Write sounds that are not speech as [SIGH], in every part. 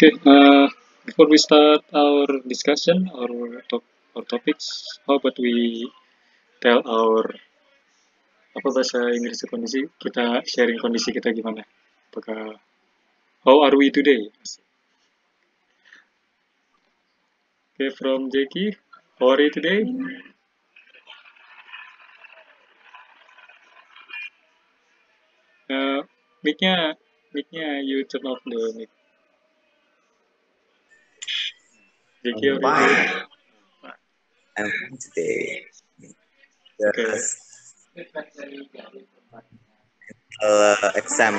Okay, uh, before we start our discussion or top or topics, how about we tell our apa bahasa Inggris kondisi kita sharing kondisi kita gimana? Apakah how are we today? Okay, from Jackie, how are you today? Uh, mic-nya mic-nya you turn off the mic. Fine. I'm fine today. Uh, exam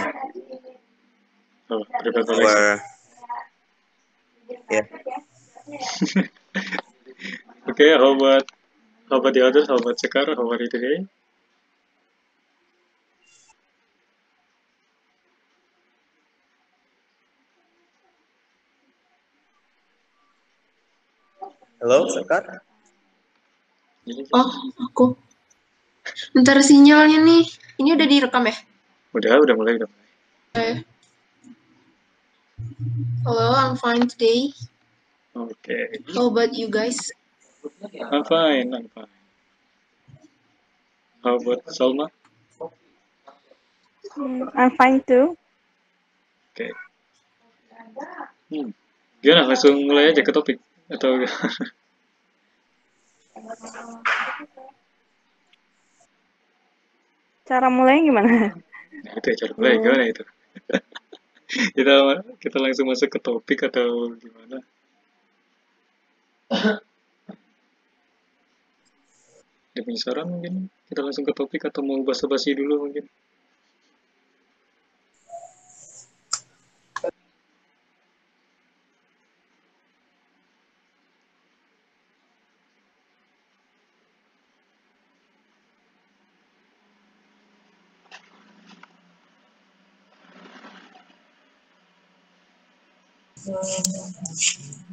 Oh, prepare for yeah. Okay, how about how about the others? How about Sekar? How are you today? Hello, Sekar. Oh, aku. Bentar sinyalnya nih. Ini udah direkam ya? Udah, udah mulai, udah mulai. Hello, I'm fine today. Okay, How about you guys? I'm fine, I'm fine. How about Salma? Mm, I'm fine too. Oke. Hmm. Gimana? Langsung mulai aja ke topik atau Cara mulai gimana? Nah, itu ya cara mulai gimana itu? [LAUGHS] kita kita langsung masuk ke topik atau gimana? Ada saran mungkin kita langsung ke topik atau mau basa-basi dulu mungkin?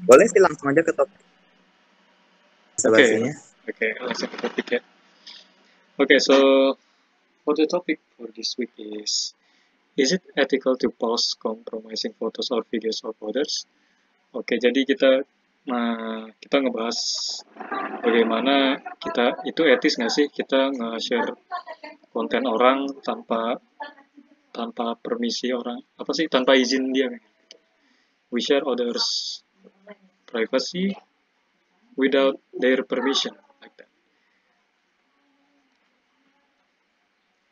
Boleh sih langsung aja ke topik. Oke, oke, langsung ke topik ya. Oke, so for the topic for this week is Is it ethical to post compromising photos or videos of others? Oke, jadi kita nah, kita ngebahas bagaimana kita itu etis nggak sih kita nge-share konten orang tanpa tanpa permisi orang apa sih tanpa izin dia we share others privacy without their permission like that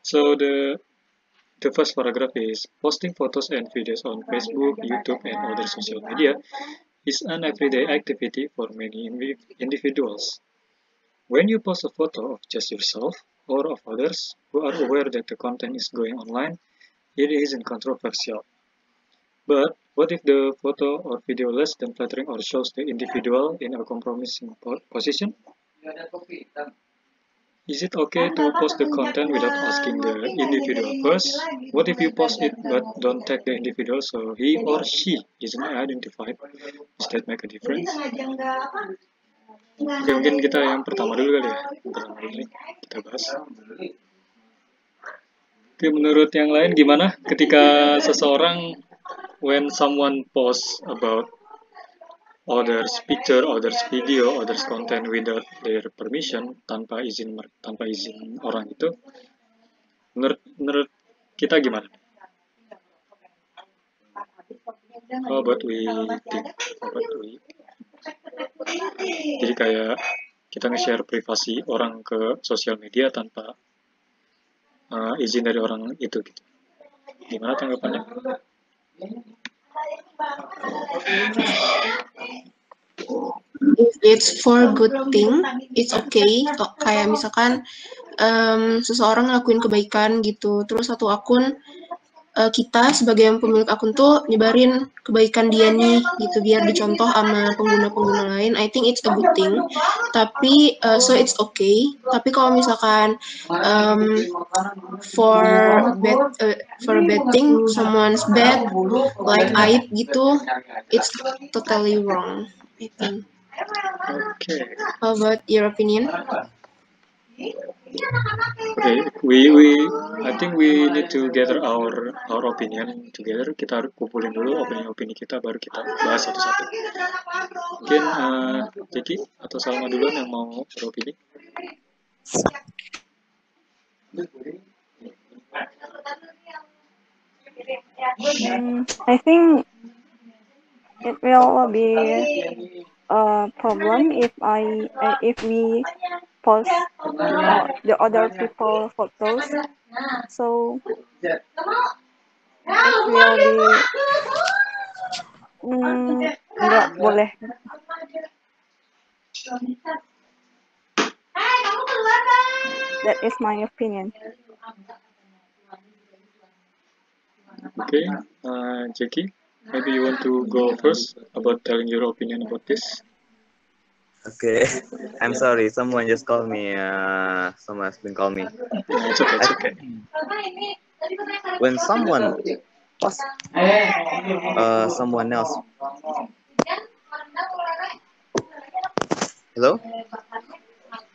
so the the first paragraph is posting photos and videos on Facebook, YouTube, and other social media is an everyday activity for many individuals. When you post a photo of just yourself or of others who are aware that the content is going online, it isn't controversial. But what if the photo or video less than flattering or shows the individual in a compromising po- position? Is it okay to post the content without asking the individual first? What if you post it but don't tag the individual so he or she isn't identified? Does that make a difference? Oke, mungkin kita yang pertama dulu kali ya. Yang pertama dulu nih, kita bahas. Oke, menurut yang lain gimana ketika seseorang when someone posts about others picture, others video, others content without their permission tanpa izin tanpa izin orang itu menurut menurut kita gimana? How about we think? How about we jadi kayak kita nge-share privasi orang ke sosial media tanpa uh, izin dari orang itu gitu. Gimana tanggapannya? If it's for good thing, it's okay. Kok Kayak misalkan em, seseorang ngelakuin kebaikan gitu, terus satu akun eh, kita sebagai yang pemilik akun tuh nyebarin kebaikan dia nih gitu biar dicontoh sama pengguna-pengguna lain. I think it's a good thing. Tapi eh, so it's okay. Tapi kalau misalkan em, for bad eh, for a bad thing, someone's bad like aib gitu, it's totally wrong. I think. Oke. How about your opinion? Okay, we we I think we need to gather our our opinion together. Kita kumpulin dulu opini-opini kita, baru kita bahas satu-satu. Mungkin uh, Jeki atau Salma duluan yang mau beropini. Mm, I think it will be a problem if I if we post uh, the other people photos. So it will be mm, nggak boleh. That is my opinion. Okay, uh, Jeki, maybe you want to go first about telling your opinion about this. Okay, [LAUGHS] I'm sorry. Someone just called me. Uh, someone has been called me. It's okay, it's okay. When someone post uh, someone else. Hello?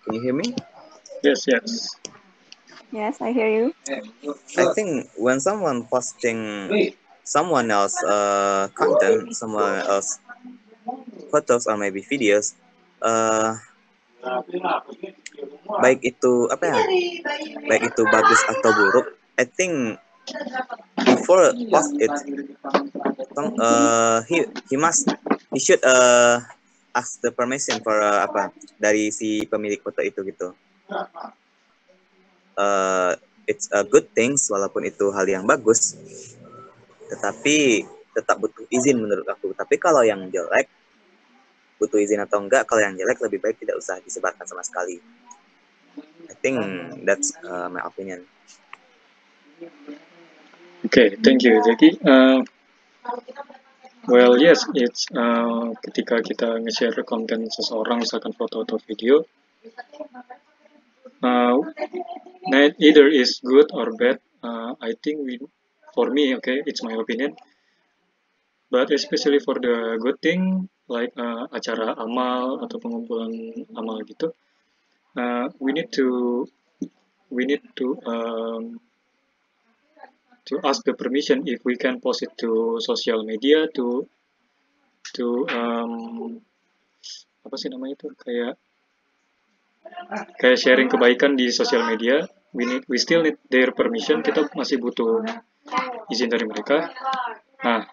Can you hear me? Yes, yes. Yes, I hear you. I think when someone posting someone else uh, content, someone else photos or maybe videos, uh, baik itu apa ya, baik itu bagus atau buruk, I think before post it, uh, he he must he should uh, ask the permission for uh, apa dari si pemilik foto itu gitu. Uh, it's a good things walaupun itu hal yang bagus, tetapi tetap butuh izin menurut aku. Tapi kalau yang jelek butuh izin atau enggak, kalau yang jelek lebih baik tidak usah disebarkan sama sekali. I think that's uh, my opinion. Okay, thank you, Jeki. Uh, well, yes, it's uh, ketika kita nge-share konten seseorang, misalkan foto atau video, uh, either is good or bad. Uh, I think we, for me, okay, it's my opinion. But especially for the good thing, like uh, acara amal atau pengumpulan amal gitu, uh, we need to, we need to um, to ask the permission if we can post it to social media to to um, apa sih namanya itu? Kayak kayak sharing kebaikan di sosial media. We need we still need their permission. Kita masih butuh izin dari mereka. Nah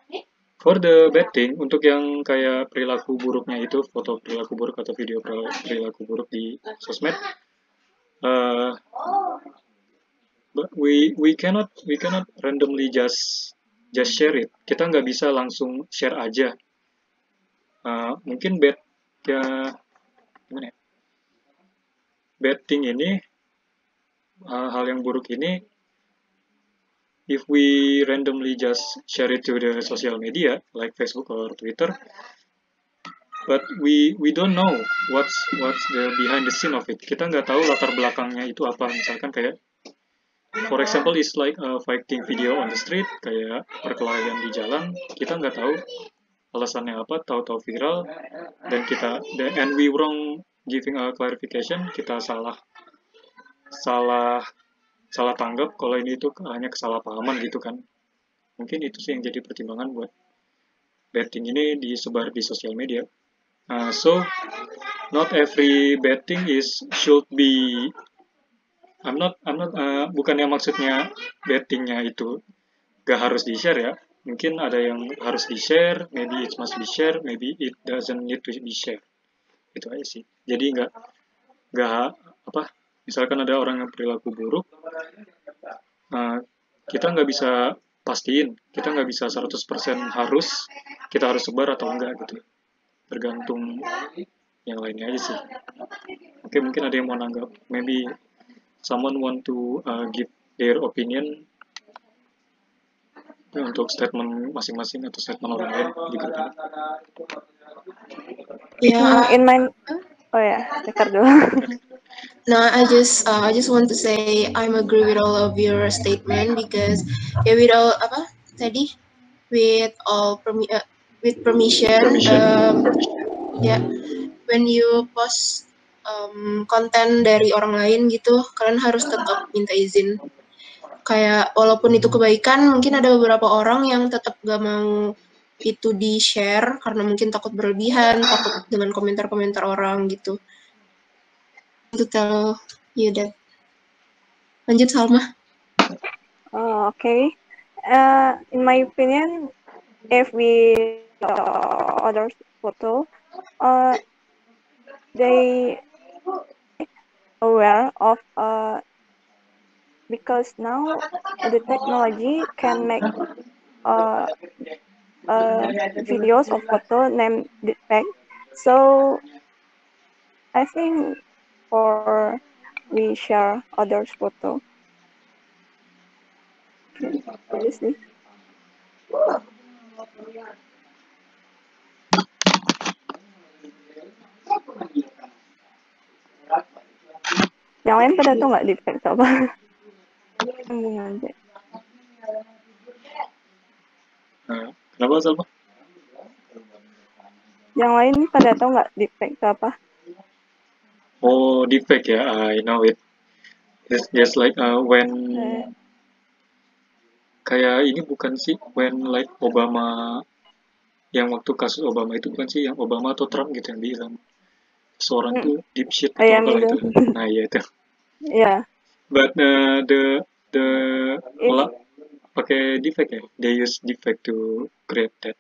for the bad thing untuk yang kayak perilaku buruknya itu foto perilaku buruk atau video perilaku buruk di sosmed uh, but we we cannot we cannot randomly just just share it. Kita nggak bisa langsung share aja. Uh, mungkin bad ya ya? Bad thing ini uh, hal yang buruk ini if we randomly just share it to the social media like Facebook or Twitter but we we don't know what's what's the behind the scene of it. Kita nggak tahu latar belakangnya itu apa. Misalkan kayak for example is like a fighting video on the street kayak perkelahian di jalan. Kita nggak tahu alasannya apa tahu-tahu viral dan kita dan and we wrong giving a clarification kita salah salah salah tanggap kalau ini itu hanya kesalahpahaman gitu kan. Mungkin itu sih yang jadi pertimbangan buat betting ini disebar di sosial media. Uh, so not every betting is should be I'm not I'm not uh, bukannya maksudnya bettingnya itu gak harus di share ya. Mungkin ada yang harus di share maybe it must be share maybe it doesn't need to be share itu aja sih. Jadi nggak nggak apa misalkan ada orang yang perilaku buruk uh, kita nggak bisa pastiin kita nggak bisa 100% harus kita harus sebar atau enggak gitu. Tergantung yang lainnya aja sih. Oke mungkin ada yang mau nanggap. Maybe someone want to uh, give their opinion ya, untuk statement masing-masing atau statement orang lain di grup ini. Yeah, in my oh ya, Sekar dulu. No, I just uh, I just want to say I'm agree with all of your statement because yeah, with all apa tadi with all permi uh, with permission, Permission. um, yeah, when you post um, konten dari orang lain gitu, kalian harus tetap minta izin. Kayak walaupun itu kebaikan, mungkin ada beberapa orang yang tetap gak mau itu di share karena mungkin takut berlebihan, takut dengan komentar-komentar orang gitu. To tell you that. Lanjut Salma. Oh, okay. Uh, in my opinion, if we uh, others photo, uh, they aware of uh, because now the technology can make uh, uh, videos of photo named deepfake. So I think for we share others photo. Obviously. Yang lain pada tuh nggak deepfake apa? Sambung aja. Nah, kenapa Salma? Yang lain pada tahu nggak deepfake itu apa? Oh, deepfake ya, I know it. It's just like uh, when kayak ini bukan sih when like Obama yang waktu kasus Obama itu bukan sih yang Obama atau Trump gitu yang bilang seorang Hmm. tuh deep shit atau apa itu. itu. [LAUGHS] Nah, iya itu. ya, But uh, the the malah pakai deepfake ya. They use deepfake to create that.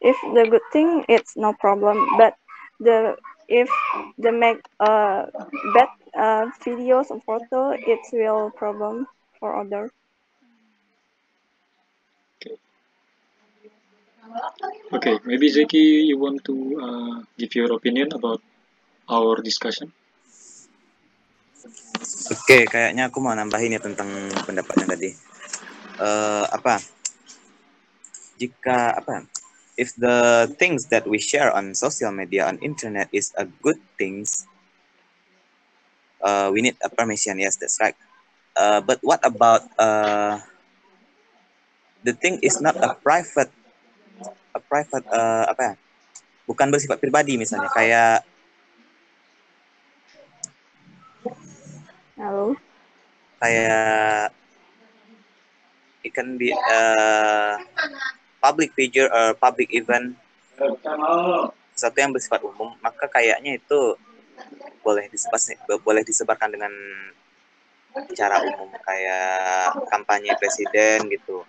if the good thing, it's no problem. But the if they make uh, bad uh, videos or photo, it's real problem for others. Okay, maybe Zeki, you want to uh, give your opinion about our discussion? Oke, kayaknya aku mau nambahin ya tentang pendapatnya tadi. Eh apa? Jika apa? If the things that we share on social media on internet is a good things, uh, we need a permission. Yes, that's right. Uh, but what about uh, the thing is not a private, a private uh, apa ya? Bukan bersifat pribadi misalnya kayak Halo, kayak it can be a public figure or public event. Sesuatu yang bersifat umum maka kayaknya itu boleh disebar boleh disebarkan dengan cara umum kayak kampanye presiden gitu.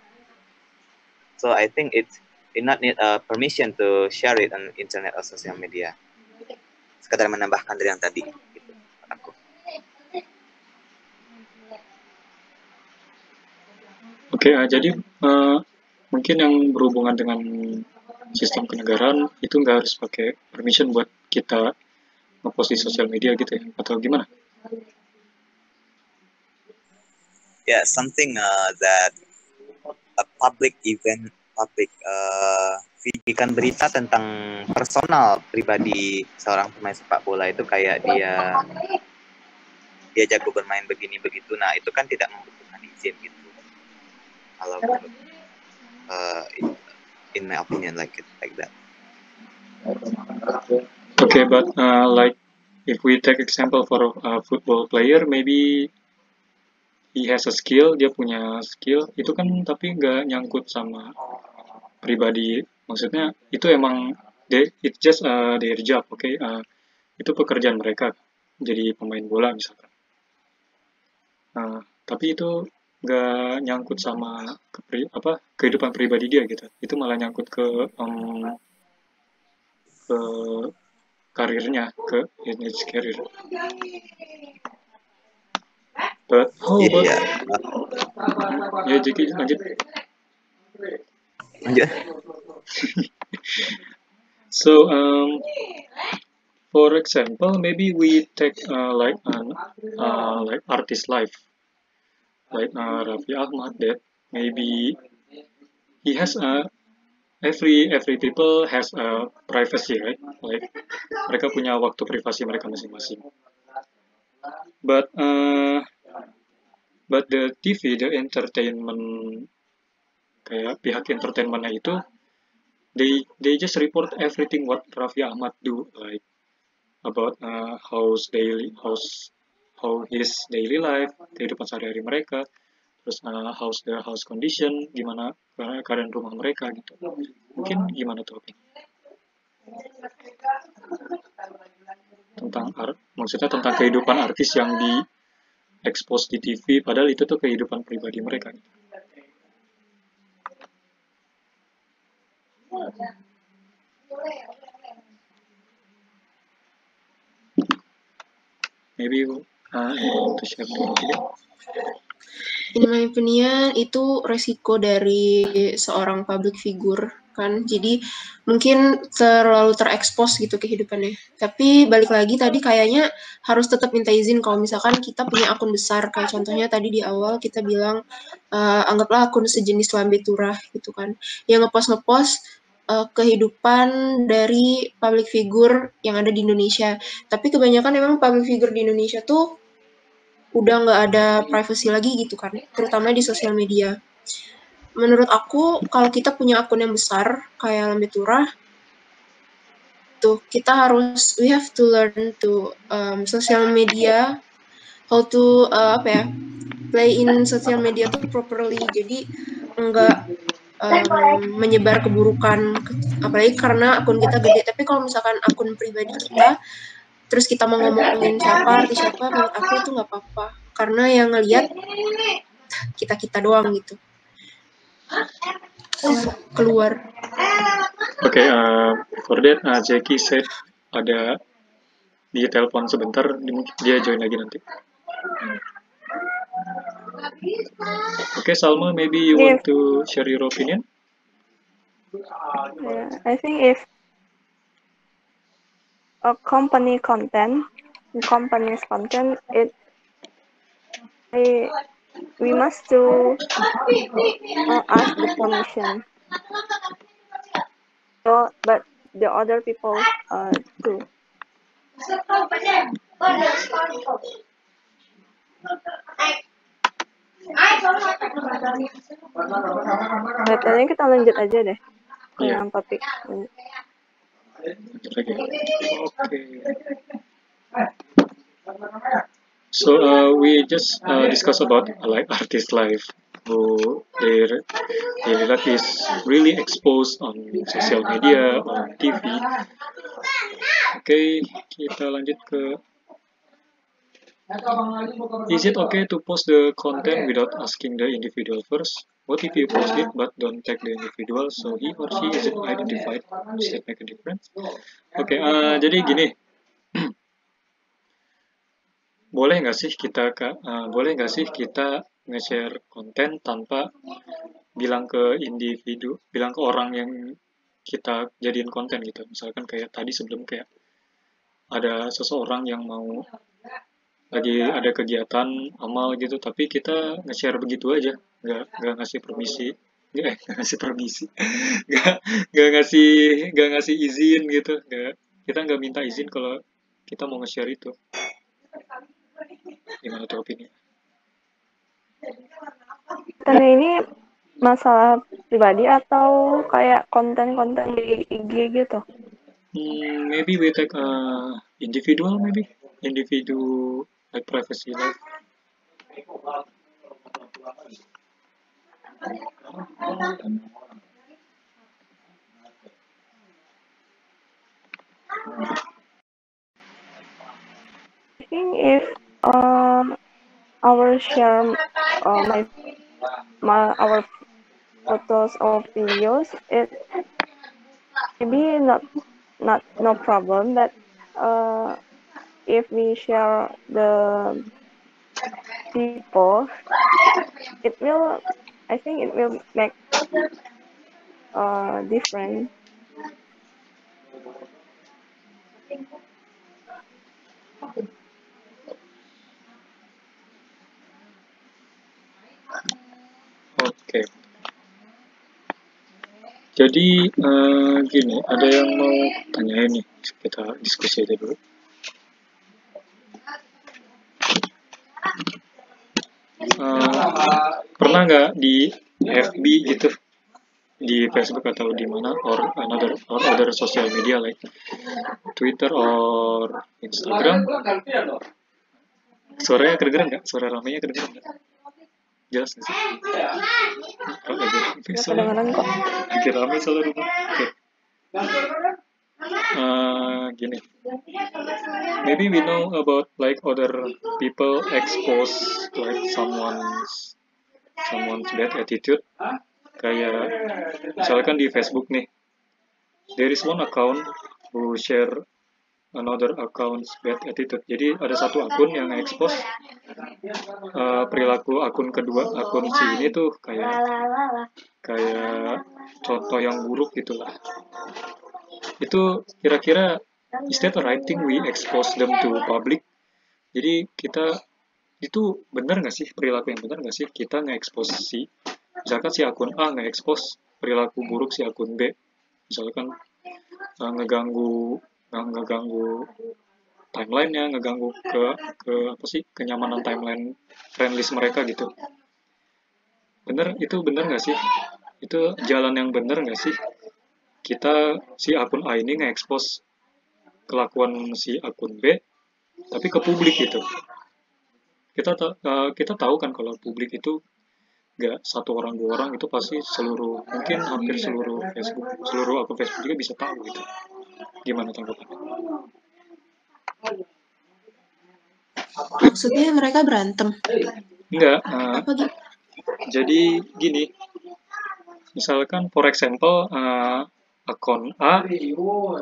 So I think it it not need a permission to share it on internet or social media. Sekadar menambahkan dari yang tadi gitu aku. Oke, ah, jadi eh, mungkin yang berhubungan dengan sistem kenegaraan itu nggak harus pakai permission buat kita ngepost di sosial media gitu ya, atau gimana? yeah something uh, that a public event public uh, bikin berita tentang personal pribadi seorang pemain sepak bola itu kayak dia dia jago bermain begini begitu nah itu kan tidak membutuhkan izin gitu kalau menurut uh, in, my opinion like it like that Okay, but uh, like if we take example for a football player, maybe he has a skill, dia punya skill, itu kan tapi nggak nyangkut sama pribadi. Maksudnya itu emang they, it's just uh, their job, oke? Uh, itu pekerjaan mereka, jadi pemain bola misalkan. Nah, tapi itu nggak nyangkut sama apa kehidupan pribadi dia gitu. Itu malah nyangkut ke um, ke karirnya ke in his career. But how about iya ya jadi lanjut. lanjut [LAUGHS] So um, for example, maybe we take uh, like an uh, like artist life, like uh, Raffi Ahmad that maybe he has a every every people has a privacy right? Like mereka punya waktu privasi mereka masing-masing. But uh, but the TV the entertainment kayak pihak entertainmentnya itu they they just report everything what Raffi Ahmad do like about uh, how's daily how's how his daily life kehidupan sehari-hari mereka terus uh, how's the house condition gimana keadaan rumah mereka gitu. Mungkin gimana tuh tentang art maksudnya tentang kehidupan artis yang di expose di TV padahal itu tuh kehidupan pribadi mereka gitu. Maybe to share your opinion? In my opinion, itu resiko dari seorang public figure kan. Jadi mungkin terlalu terekspos gitu kehidupannya. Tapi balik lagi tadi kayaknya harus tetap minta izin kalau misalkan kita punya akun besar. Kayak contohnya tadi di awal kita bilang uh, anggaplah akun sejenis lambe turah gitu kan. Yang ngepost-ngepost uh, kehidupan dari public figure yang ada di Indonesia. Tapi kebanyakan memang public figure di Indonesia tuh udah nggak ada privacy lagi gitu kan, terutama di sosial media. Menurut aku, kalau kita punya akun yang besar kayak Lambe Turah, tuh kita harus we have to learn to um, social media how to uh, apa ya play in social media tuh properly jadi enggak um, menyebar keburukan apalagi karena akun kita gede. Tapi kalau misalkan akun pribadi kita terus kita mau ngomongin siapa artis siapa menurut aku itu nggak apa-apa. Karena yang ngelihat kita kita doang gitu. Keluar. Oke, okay, uh, uh, Jackie said ada di telepon sebentar, dia join lagi nanti. Okay, Salma, maybe you want to share your opinion? Yeah, I think if a company content, company's content, it I, we must to uh, ask the permission. So, but the other people uh, too. Katanya kita lanjut aja deh Iya. yang topik. Oke. So uh, we just uh, discuss about like artist life who their daily life is really exposed on social media, on TV. Oke, kita lanjut ke Is it okay to post the content without asking the individual first? What if you post it but don't tag the individual so he or she isn't identified? Does that make a difference? Oke, uh, jadi gini, [CLEARS THROAT] boleh nggak sih kita uh, boleh nggak sih kita nge-share konten tanpa bilang ke individu, bilang ke orang yang kita jadiin konten gitu. Misalkan kayak tadi sebelum kayak ada seseorang yang mau lagi ada kegiatan amal gitu tapi kita nge-share begitu aja. Nggak nggak ngasih permisi. Nggak eh, nggak ngasih permisi. Nggak nggak ngasih nggak ngasih izin gitu. Nggak kita nggak minta izin kalau kita mau nge-share itu. Gimana tuh opini? Karena ini masalah pribadi atau kayak konten-konten di IG gitu? hmm, maybe we take uh, individual maybe. Individu like privacy life I think if uh, our share uh, my my our photos or videos, it maybe not not no problem, but uh, if we share the people, it will. I think it will make uh different. Oke. Jadi eh, gini, ada yang mau tanya ini, kita diskusi aja dulu. Eh, pernah nggak di FB gitu? Di Facebook atau di mana? Or another or other social media like Twitter or Instagram? Suaranya kedengeran nggak? Suara ramenya kedengeran nggak? Jelas nggak sih? Lagi soalnya kedengeran kok. lagi rame soalnya rumah. Oke Eh, gini. Maybe we know about like other people expose like someone's someone's bad attitude. Kayak misalkan di Facebook nih. There is one account who share another account's bad attitude. Jadi ada satu akun yang expose uh, perilaku akun kedua akun si ini tuh kayak kayak contoh yang buruk gitulah itu kira-kira the right thing we expose them to public? Jadi kita itu benar nggak sih perilaku yang benar nggak sih? Kita nge-expose si misalkan si akun A nge-expose perilaku buruk si akun B. Misalkan uh, ngeganggu nge- ngeganggu timelinenya ngeganggu ke ke apa sih kenyamanan timeline friendlist mereka gitu. Bener itu bener nggak sih? Itu jalan yang bener nggak sih kita si akun A ini nge-expose kelakuan si akun B tapi ke publik gitu kita ta- uh, kita tahu kan kalau publik itu nggak satu orang dua orang itu pasti seluruh mungkin hampir seluruh Facebook seluruh akun Facebook juga bisa tahu gitu gimana tanggapannya Maksudnya mereka berantem. enggak uh, Apa gitu? jadi gini misalkan for example uh, akun A.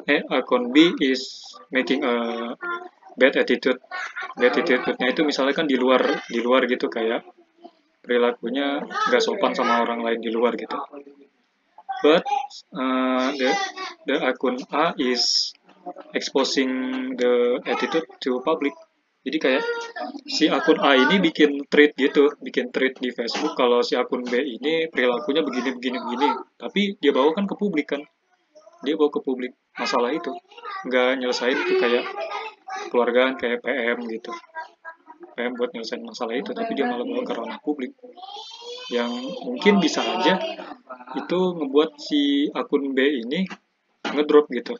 Eh akun B is making a bad attitude. Bad attitude-nya itu misalnya kan di luar di luar gitu kayak perilakunya nggak sopan sama orang lain di luar gitu. But uh, the the akun A is exposing the attitude to public. Jadi kayak si akun A ini bikin tweet gitu, bikin tweet di Facebook kalau si akun B ini perilakunya begini begini begini, tapi dia bawa kan ke publik kan, dia bawa ke publik masalah itu, nggak nyelesain itu kayak keluargaan kayak PM gitu, PM buat nyelesain masalah itu, tapi dia malah bawa ke ranah publik, yang mungkin bisa aja itu ngebuat si akun B ini ngedrop gitu,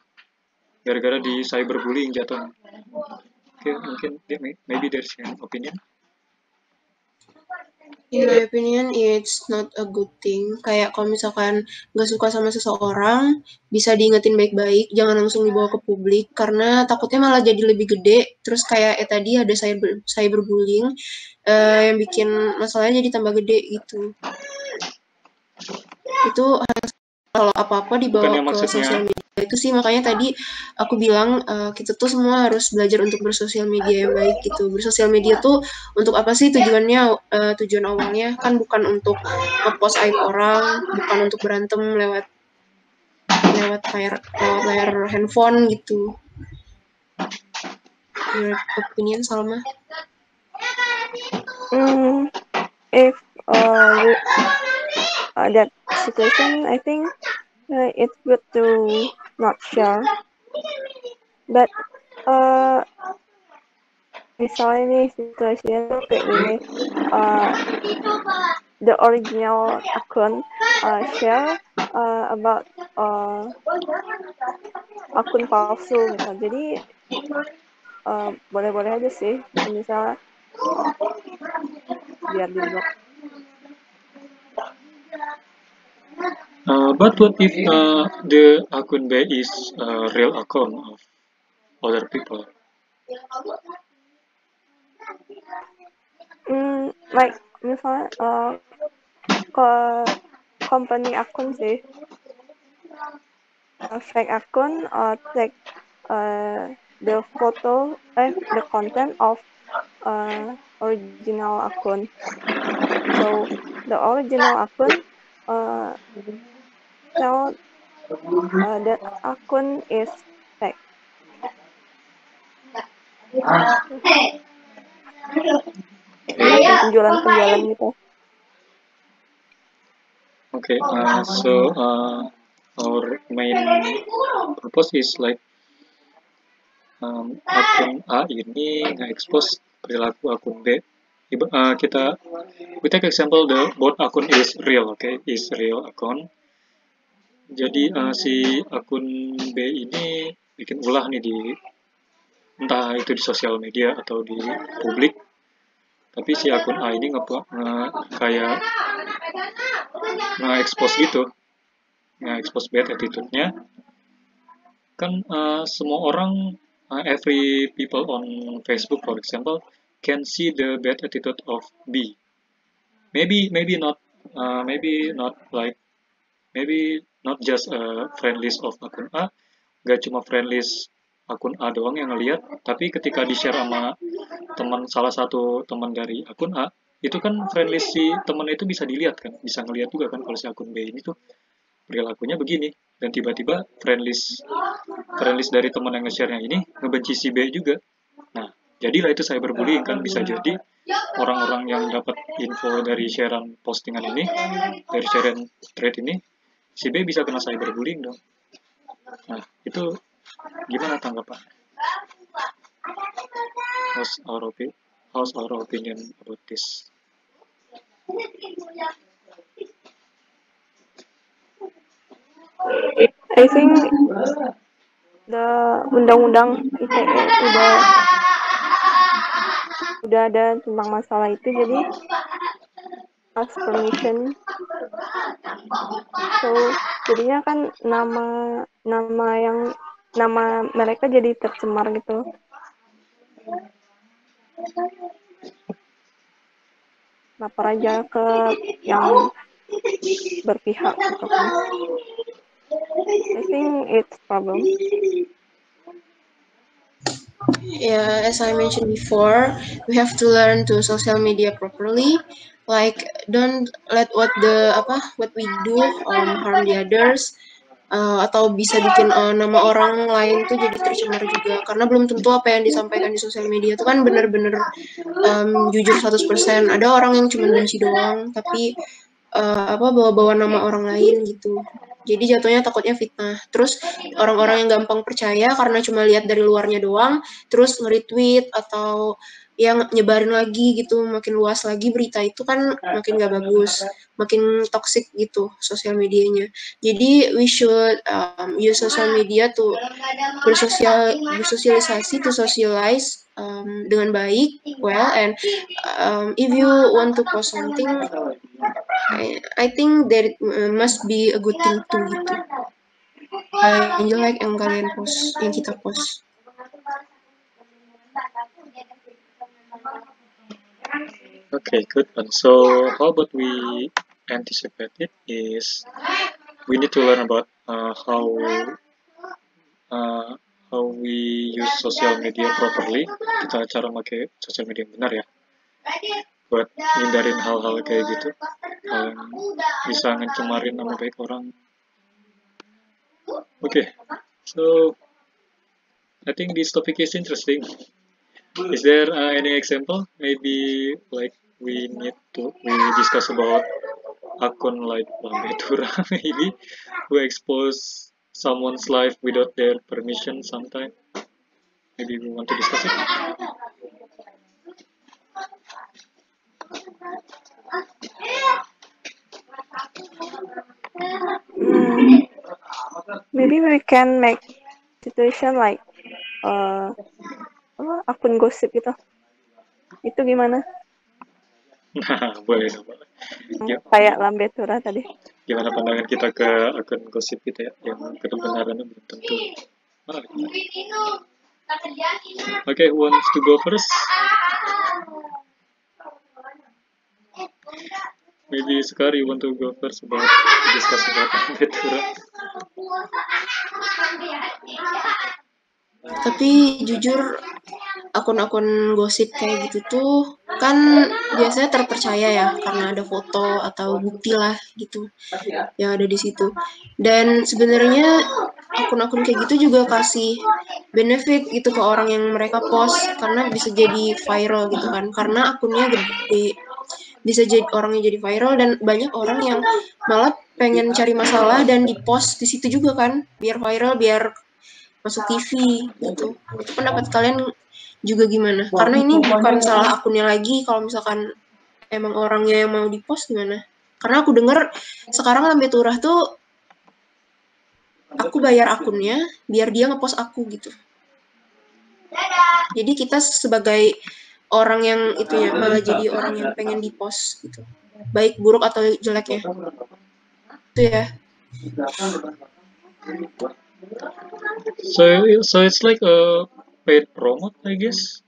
gara-gara di cyberbullying jatuhnya. Oke, mungkin dia may- maybe there's an opinion. In my opinion, it's not a good thing. Kayak kalau misalkan nggak suka sama seseorang, bisa diingetin baik-baik, jangan langsung dibawa ke publik, karena takutnya malah jadi lebih gede. Terus kayak eh tadi ada cyber cyberbullying eh, yang bikin masalahnya jadi tambah gede gitu. Itu kalau apa-apa dibawa Bukannya ke sosial media itu sih makanya tadi aku bilang eh, kita tuh semua harus belajar untuk bersosial media yang baik gitu. Bersosial media tuh untuk apa sih tujuannya eh, tujuan awalnya? Kan bukan untuk ngepost aib orang bukan untuk berantem lewat lewat layar lewat layar handphone gitu. Your opinion Salma? Mm, if uh, uh, that situation, I think uh, it's good to not share. But uh, misalnya nih situasinya tuh kayak uh, the original account uh, share uh, about uh, akun palsu misal. Jadi uh, boleh-boleh aja sih, misalnya biar di blok. Uh, but what if uh, the akun B is a real account of other people? Hmm, like misalnya uh, ke company akun sih uh, fake akun uh, take uh, the photo eh the content of uh, original akun so the original akun uh, tell uh, that akun is fake penjualan-penjualan gitu Okay, uh, so uh, our main purpose is like um, akun A ini nge-expose perilaku akun B. Iba- uh, kita we take example the both akun is real, okay, is real account. Jadi uh, si akun B ini bikin ulah nih di entah itu di sosial media atau di publik. Tapi si akun A ini nge, nge kayak nge-expose gitu. Nge-expose bad attitude-nya. Kan uh, semua orang uh, every people on Facebook for example can see the bad attitude of B. Maybe maybe not uh, maybe not like maybe not just a friend list of akun A gak cuma friend list akun A doang yang ngeliat tapi ketika di share sama teman salah satu teman dari akun A itu kan friend list si teman itu bisa dilihat kan bisa ngeliat juga kan kalau si akun B ini tuh perilakunya begini. Dan tiba-tiba friend list friend list dari teman yang nge-share-nya ini ngebenci si B juga. Nah jadilah itu saya berbullying kan bisa jadi orang-orang yang dapat info dari sharean postingan ini dari sharean thread ini si B bisa kena cyberbullying dong nah itu Gimana tanggapan? How's our, opi how's our opinion about this? I think the undang-undang ITE udah udah ada tentang masalah itu jadi ask permission so jadinya kan nama nama yang nama mereka jadi tercemar gitu. Lapor aja ke yang berpihak gitu kan. I think it's problem. Yeah, as I mentioned before, we have to learn to social media properly. Like, don't let what the apa what we do um, harm the others uh, atau bisa bikin uh, nama orang lain tuh jadi tercemar juga. Karena belum tentu apa yang disampaikan di sosial media itu kan bener-bener um, jujur 100% ada orang yang cuma benci doang tapi uh, apa bawa-bawa nama orang lain gitu. Jadi jatuhnya takutnya fitnah. Terus orang-orang yang gampang percaya karena cuma lihat dari luarnya doang terus nge-retweet atau yang nyebarin lagi gitu makin luas lagi berita itu kan makin gak bagus makin toxic gitu sosial medianya. Jadi we should um, use social media to bersosial bersosialisasi to socialize um, dengan baik well and um, if you want to post something I, I think that uh, must be a good thing too gitu yang jelek yang kalian post yang kita post Okay, good one. So how about we anticipate it is we need to learn about uh, how uh, how we use social media properly. Kita cara pakai social media benar ya. Buat hindarin hal-hal kayak gitu. Yang bisa ngecemarin nama baik orang. Okay, so I think this topic is interesting. Is there uh, any example? Maybe like we need to we discuss about akun like Lambetura [LAUGHS] maybe who expose someone's life without their permission sometime. Maybe we want to discuss it. Maybe we can make situation like uh, apa, akun gosip gitu. Itu gimana? Nah, [LAUGHS] boleh boleh. Ya, Kayak Lambe Tura tadi. gimana pandangan kita ke akun gosip kita ya, yang kebenarannya belum tentu. Ah, Okay, who wants to go first? Maybe Sekar, you want to go first about discuss about Betura. Tapi jujur akun-akun gosip kayak gitu tuh kan biasanya terpercaya ya karena ada foto atau bukti lah gitu yang ada di situ. Dan sebenarnya akun-akun kayak gitu juga kasih benefit gitu ke orang yang mereka post karena bisa jadi viral gitu kan. Karena akunnya gede bisa jadi orangnya jadi viral dan banyak orang yang malah pengen cari masalah dan di post di situ juga kan biar viral biar masuk TV gitu. Itu pendapat kalian juga gimana? Karena ini bukan salah akunnya lagi kalau misalkan emang orangnya yang mau di-post gimana? Karena aku dengar sekarang Lambe Turah tuh aku bayar akunnya biar dia ngepost aku gitu jadi kita sebagai orang yang itu ya malah jadi orang yang pengen di post gitu baik buruk atau jeleknya itu ya So so it's like a paid promote, I guess.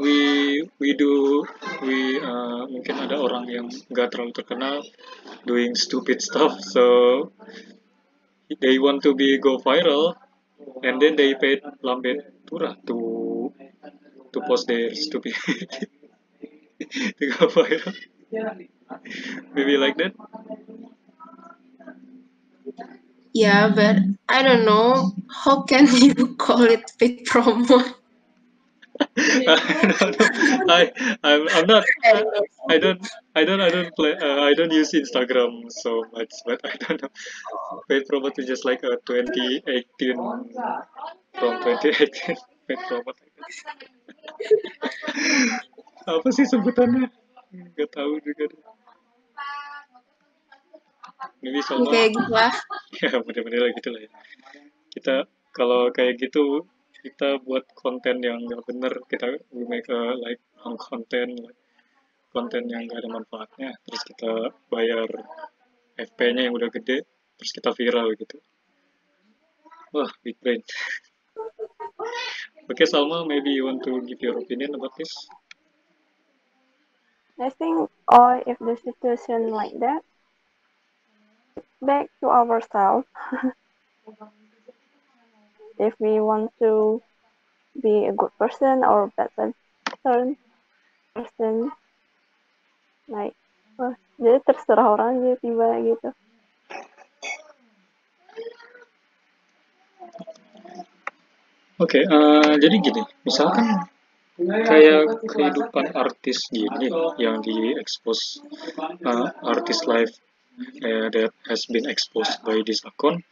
We we do we uh, mungkin ada orang yang nggak terlalu terkenal doing stupid stuff, so they want to be go viral, and then they paid Lambe Tura to to post their stupid [LAUGHS] to go viral. Maybe like that. Yeah, but I don't know how can [LAUGHS] you call it paid promo. [LAUGHS] I don't know. I I'm, I'm not. I don't. I don't. I don't. Play. Uh, I don't use Instagram so much, but I don't know. Paid promote is just like a 2018 from 2018 [LAUGHS] paid promote. Apa sih sebutannya? Gak tahu juga. deh. Maybe sama. kayak gitu lah. [LAUGHS] ya bener-bener gitu lah ya kita kalau kayak gitu kita buat konten yang nggak bener kita we make a like wrong content like, konten yang nggak ada manfaatnya terus kita bayar FP-nya yang udah gede terus kita viral gitu wah big brain [LAUGHS] Oke Salma, maybe you want to give your opinion about this? I think, or if the situation like that, back to ourselves. [LAUGHS] if we want to be a good person or bad person, like, wah, jadi terserah orang aja tiba gitu. Oke, eh, jadi gini, misalkan kayak kehidupan artis gini yang diekspos uh, artis live eh, that has been exposed by this account.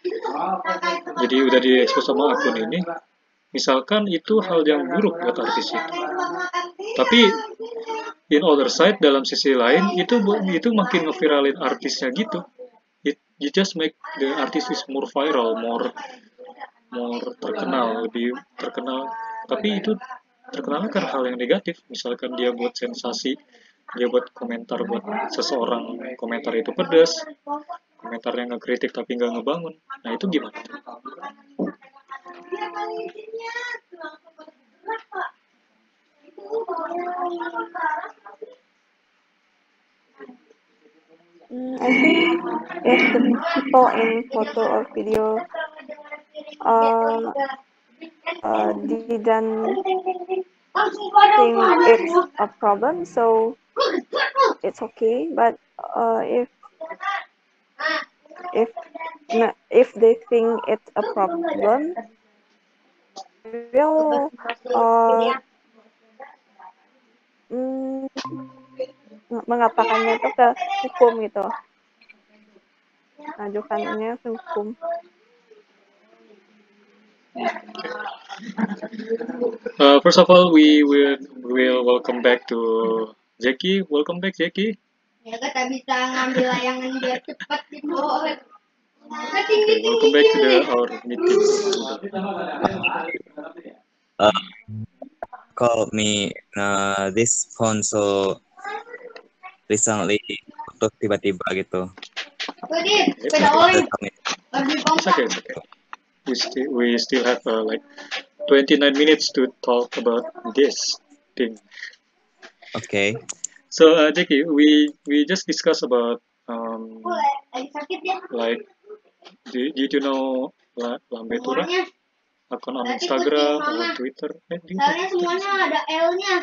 Jadi udah diekspos sama akun ini. Misalkan itu hal yang buruk buat artis itu. Tapi in other side dalam sisi lain itu itu makin ngeviralin artisnya gitu. It, you just make the artist is more viral, more more terkenal, lebih terkenal. Tapi itu terkenalnya kan hal yang negatif. Misalkan dia buat sensasi, dia buat komentar buat seseorang, komentar itu pedas, komentar yang ngekritik tapi nggak ngebangun. Nah itu gimana? Mm, I think if the people in photo or video uh, uh, didn't think it's a problem, so it's okay. But uh, if if if they think it's a problem, will uh, mm, mengatakannya itu ke hukum gitu, ajukannya ke hukum. Uh, first of all, we will will welcome back to Jackie. Welcome back, Jackie. Ya kan tak bisa ngambil layangan biar cepat gitu. Okay, welcome back to the our meeting. Uh, call me uh, this phone so recently putus tiba-tiba gitu. It's okay, it's okay. We still we still have uh, like 29 minutes to talk about this thing. Oke. So uh, Jackie, we we just discussed about um, like did, did you know La, Lambe Tura account on Instagram Mama. Twitter? Eh, di- Soalnya semuanya ada L-nya.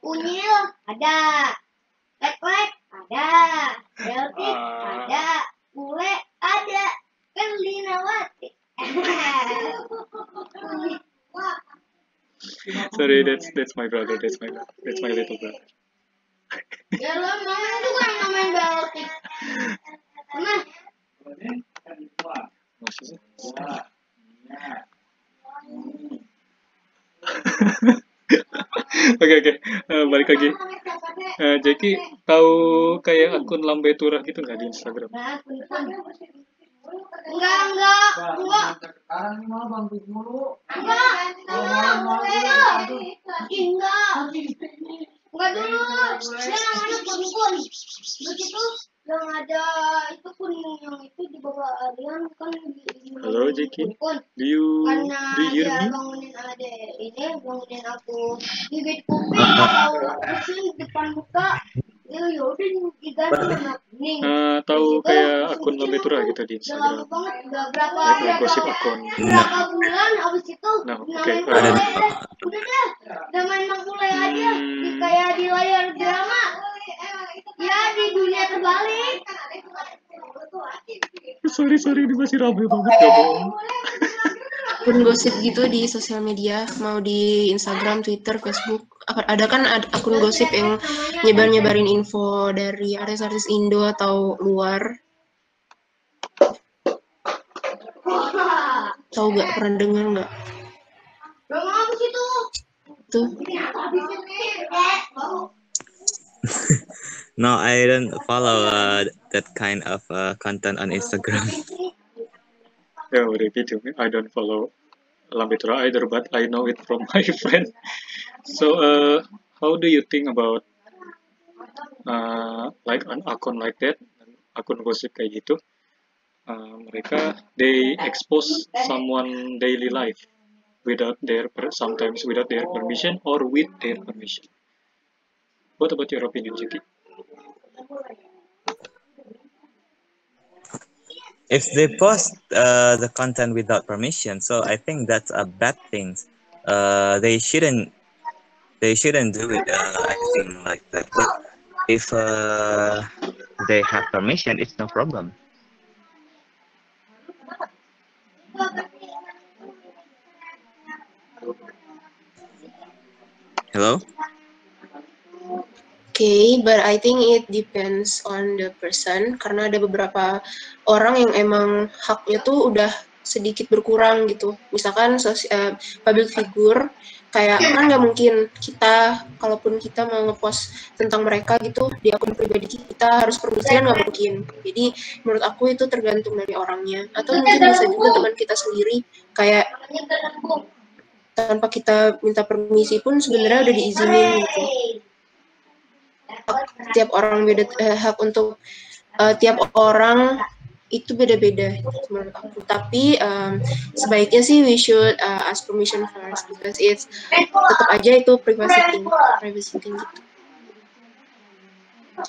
Unyil ada. Lek-lek ada. Deltik Ah. ada. Bule ada. Kan Linawati. [LAUGHS] Sorry, that's that's my brother. That's my that's my little brother. ya lo juga yang namain Deltik. Nah, Maksudnya? [LAUGHS] Oke oke, Eh, balik lagi. Eh, Jackie tahu kayak akun Lambe Turah gitu nggak di Instagram? Enggak, enggak, enggak. Sekarang ini malah bangkit mulu. Enggak, enggak, enggak. Enggak. Enggak dulu. Dia namanya kun-kun. Begitu yang ada itu kuning yang itu di bawah Aryan kan di, di Halo, Jeki. kun. Do you Karena do you hear dia me? bangunin ade ini bangunin aku di gate kuping tahu aku sih depan muka ya yaudah diganti warna kuning Eh, tahu Terus kayak akun bikin Lambetura aku. gitu di udah lama Instagram. banget udah berapa berapa gosip akun. berapa bulan abis itu Nah, di- deh udah deh udah main mulai aja Hmm. kayak di layar drama ya di dunia terbalik. Sorry sorry ini masih rame banget ya bohong. akun gosip gitu di sosial media mau di Instagram, Twitter, Facebook. Ada kan ad- akun gosip yang nyebar-nyebarin info dari artis-artis Indo atau luar? Tahu gak pernah dengar nggak? Tuh [LAUGHS] No, I don't follow uh, that kind of uh, content on Instagram. Yeah, repeat to me. I don't follow Lambetura either, but I know it from [LAUGHS] my friend. So, uh, how do you think about uh, like an account like that, akun gosip kayak gitu? Uh, mereka they expose someone daily life without their sometimes without their permission or with their permission. What about your opinion, Jiki? If they post uh, the content without permission, so I think that's a bad thing. Uh, they shouldn't they shouldn't do it uh, anything like that. But if uh, they have permission, it's no problem. Hello. Okay, but I think it depends on the person karena ada beberapa orang yang emang haknya tuh udah sedikit berkurang gitu. Misalkan sos- eh, public figure kayak kan nggak mungkin kita kalaupun kita mau ngepost tentang mereka gitu di akun pribadi kita harus permisi kan nggak mungkin. Jadi menurut aku itu tergantung dari orangnya atau mungkin bisa juga teman kita sendiri kayak tanpa kita minta permisi pun sebenarnya udah diizinin gitu tiap orang beda eh, hak untuk eh, tiap orang itu beda-beda menurut aku. Tapi um, sebaiknya sih we should uh, ask permission first because it's tetap aja itu privacy thing, privacy thing gitu.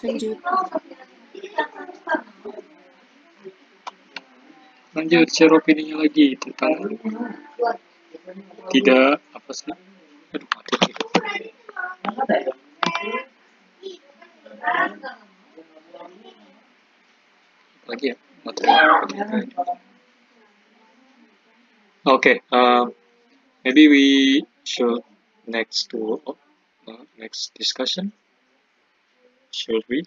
Lanjut. Lanjut share opininya lagi tentang tidak apa sih? Aduh, mati lagi. Lagi ya? Materi okay um, maybe we should next to uh, next discussion. Should we?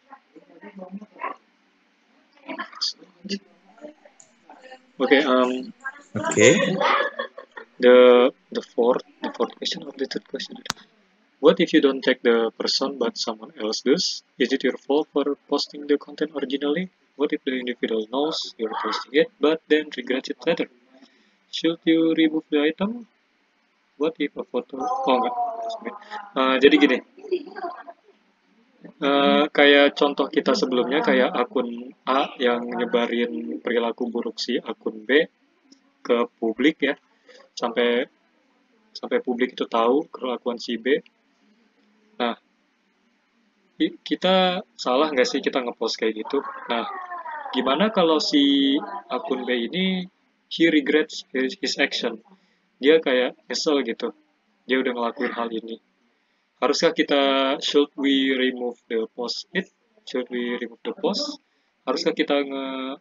Okay um Okay. the the fourth the fourth question or the third question what if you don't tag the person but someone else does? Is it your fault for posting the content originally? What if the individual knows you're posting it but then regrets it later? Should you remove the item? What if a photo oh enggak. Uh, jadi gini. Uh, kayak contoh kita sebelumnya kayak akun A yang nyebarin perilaku buruk si akun B ke publik ya. Sampai sampai publik itu tahu kelakuan si B. Nah, kita salah nggak sih kita ngepost kayak gitu? Nah, gimana kalau si akun B ini he regrets his action? Dia kayak nyesel gitu. Dia udah ngelakuin hal ini. Haruskah kita should we remove the post it? Should we remove the post? Haruskah kita nge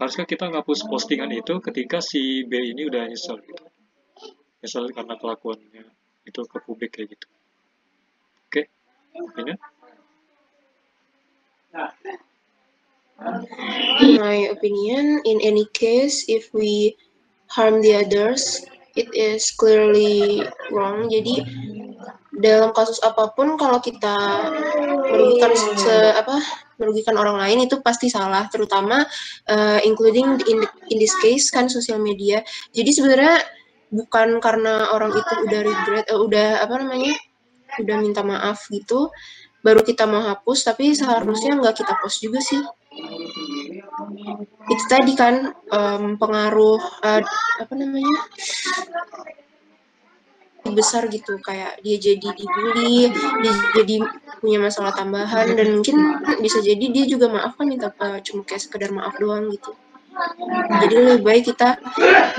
haruskah kita ngapus postingan itu ketika si B ini udah nyesel gitu? Nyesel karena kelakuannya itu ke publik kayak gitu. My opinion, in any case, if we harm the others, it is clearly wrong. Jadi dalam kasus apa pun kalau kita merugikan se, apa merugikan orang lain itu pasti salah. Terutama uh, including in, in this case kan sosial media. Jadi sebenarnya bukan karena orang itu udah regret uh, udah apa namanya udah minta maaf gitu baru kita mau hapus tapi seharusnya nggak kita post juga sih. Itu tadi kan um, pengaruh uh, apa namanya besar gitu kayak dia jadi dibully dia jadi punya masalah tambahan dan mungkin bisa jadi dia juga maaf kan minta uh, cuma kayak sekedar maaf doang gitu jadi lebih baik kita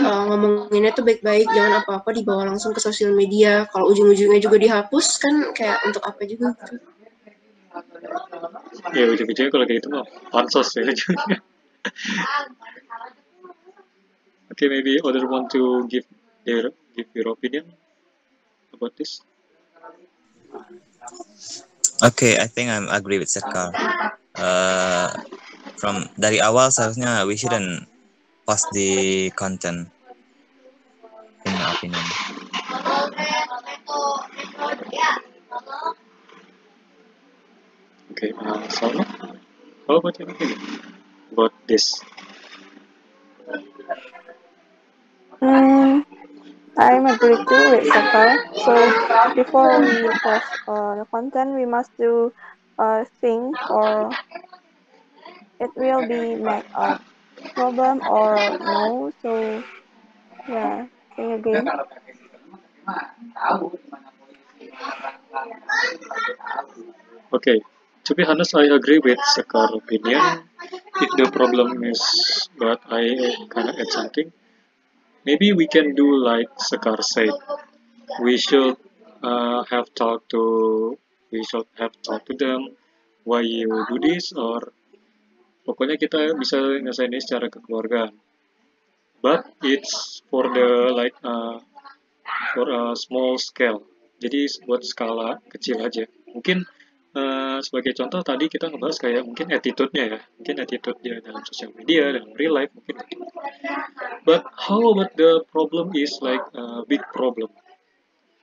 uh, ngomonginnya tuh baik-baik jangan apa-apa dibawa langsung ke sosial media kalau ujung-ujungnya juga dihapus kan kayak untuk apa juga gitu ya ujung-ujungnya kalau kayak gitu mah pansos ya ujungnya okay maybe other want to give their give your opinion about this? Okay, I think I'm agree with Sekar. Uh, from dari awal seharusnya we shouldn't post the content. In my opinion. Okay, uh, Salma, how about your opinion about this? Mm, I'm agree too with Sakar. So before we post uh, the content, we must do a thing or it will be make a problem or no. So yeah, think again. Okay, to be honest, I agree with Sekar opinion. If the problem is, but I kind of add something maybe we can do like Sekar said we should uh, have talked to we should have talked to them why you do this or pokoknya kita bisa ngerasain ini secara kekeluargaan. But it's for the like uh, for a small scale. Jadi buat skala kecil aja. Mungkin uh, sebagai contoh tadi kita ngebahas kayak mungkin attitude-nya ya. Mungkin attitude dia dalam sosial media dalam real life mungkin But how about the problem is like a big problem?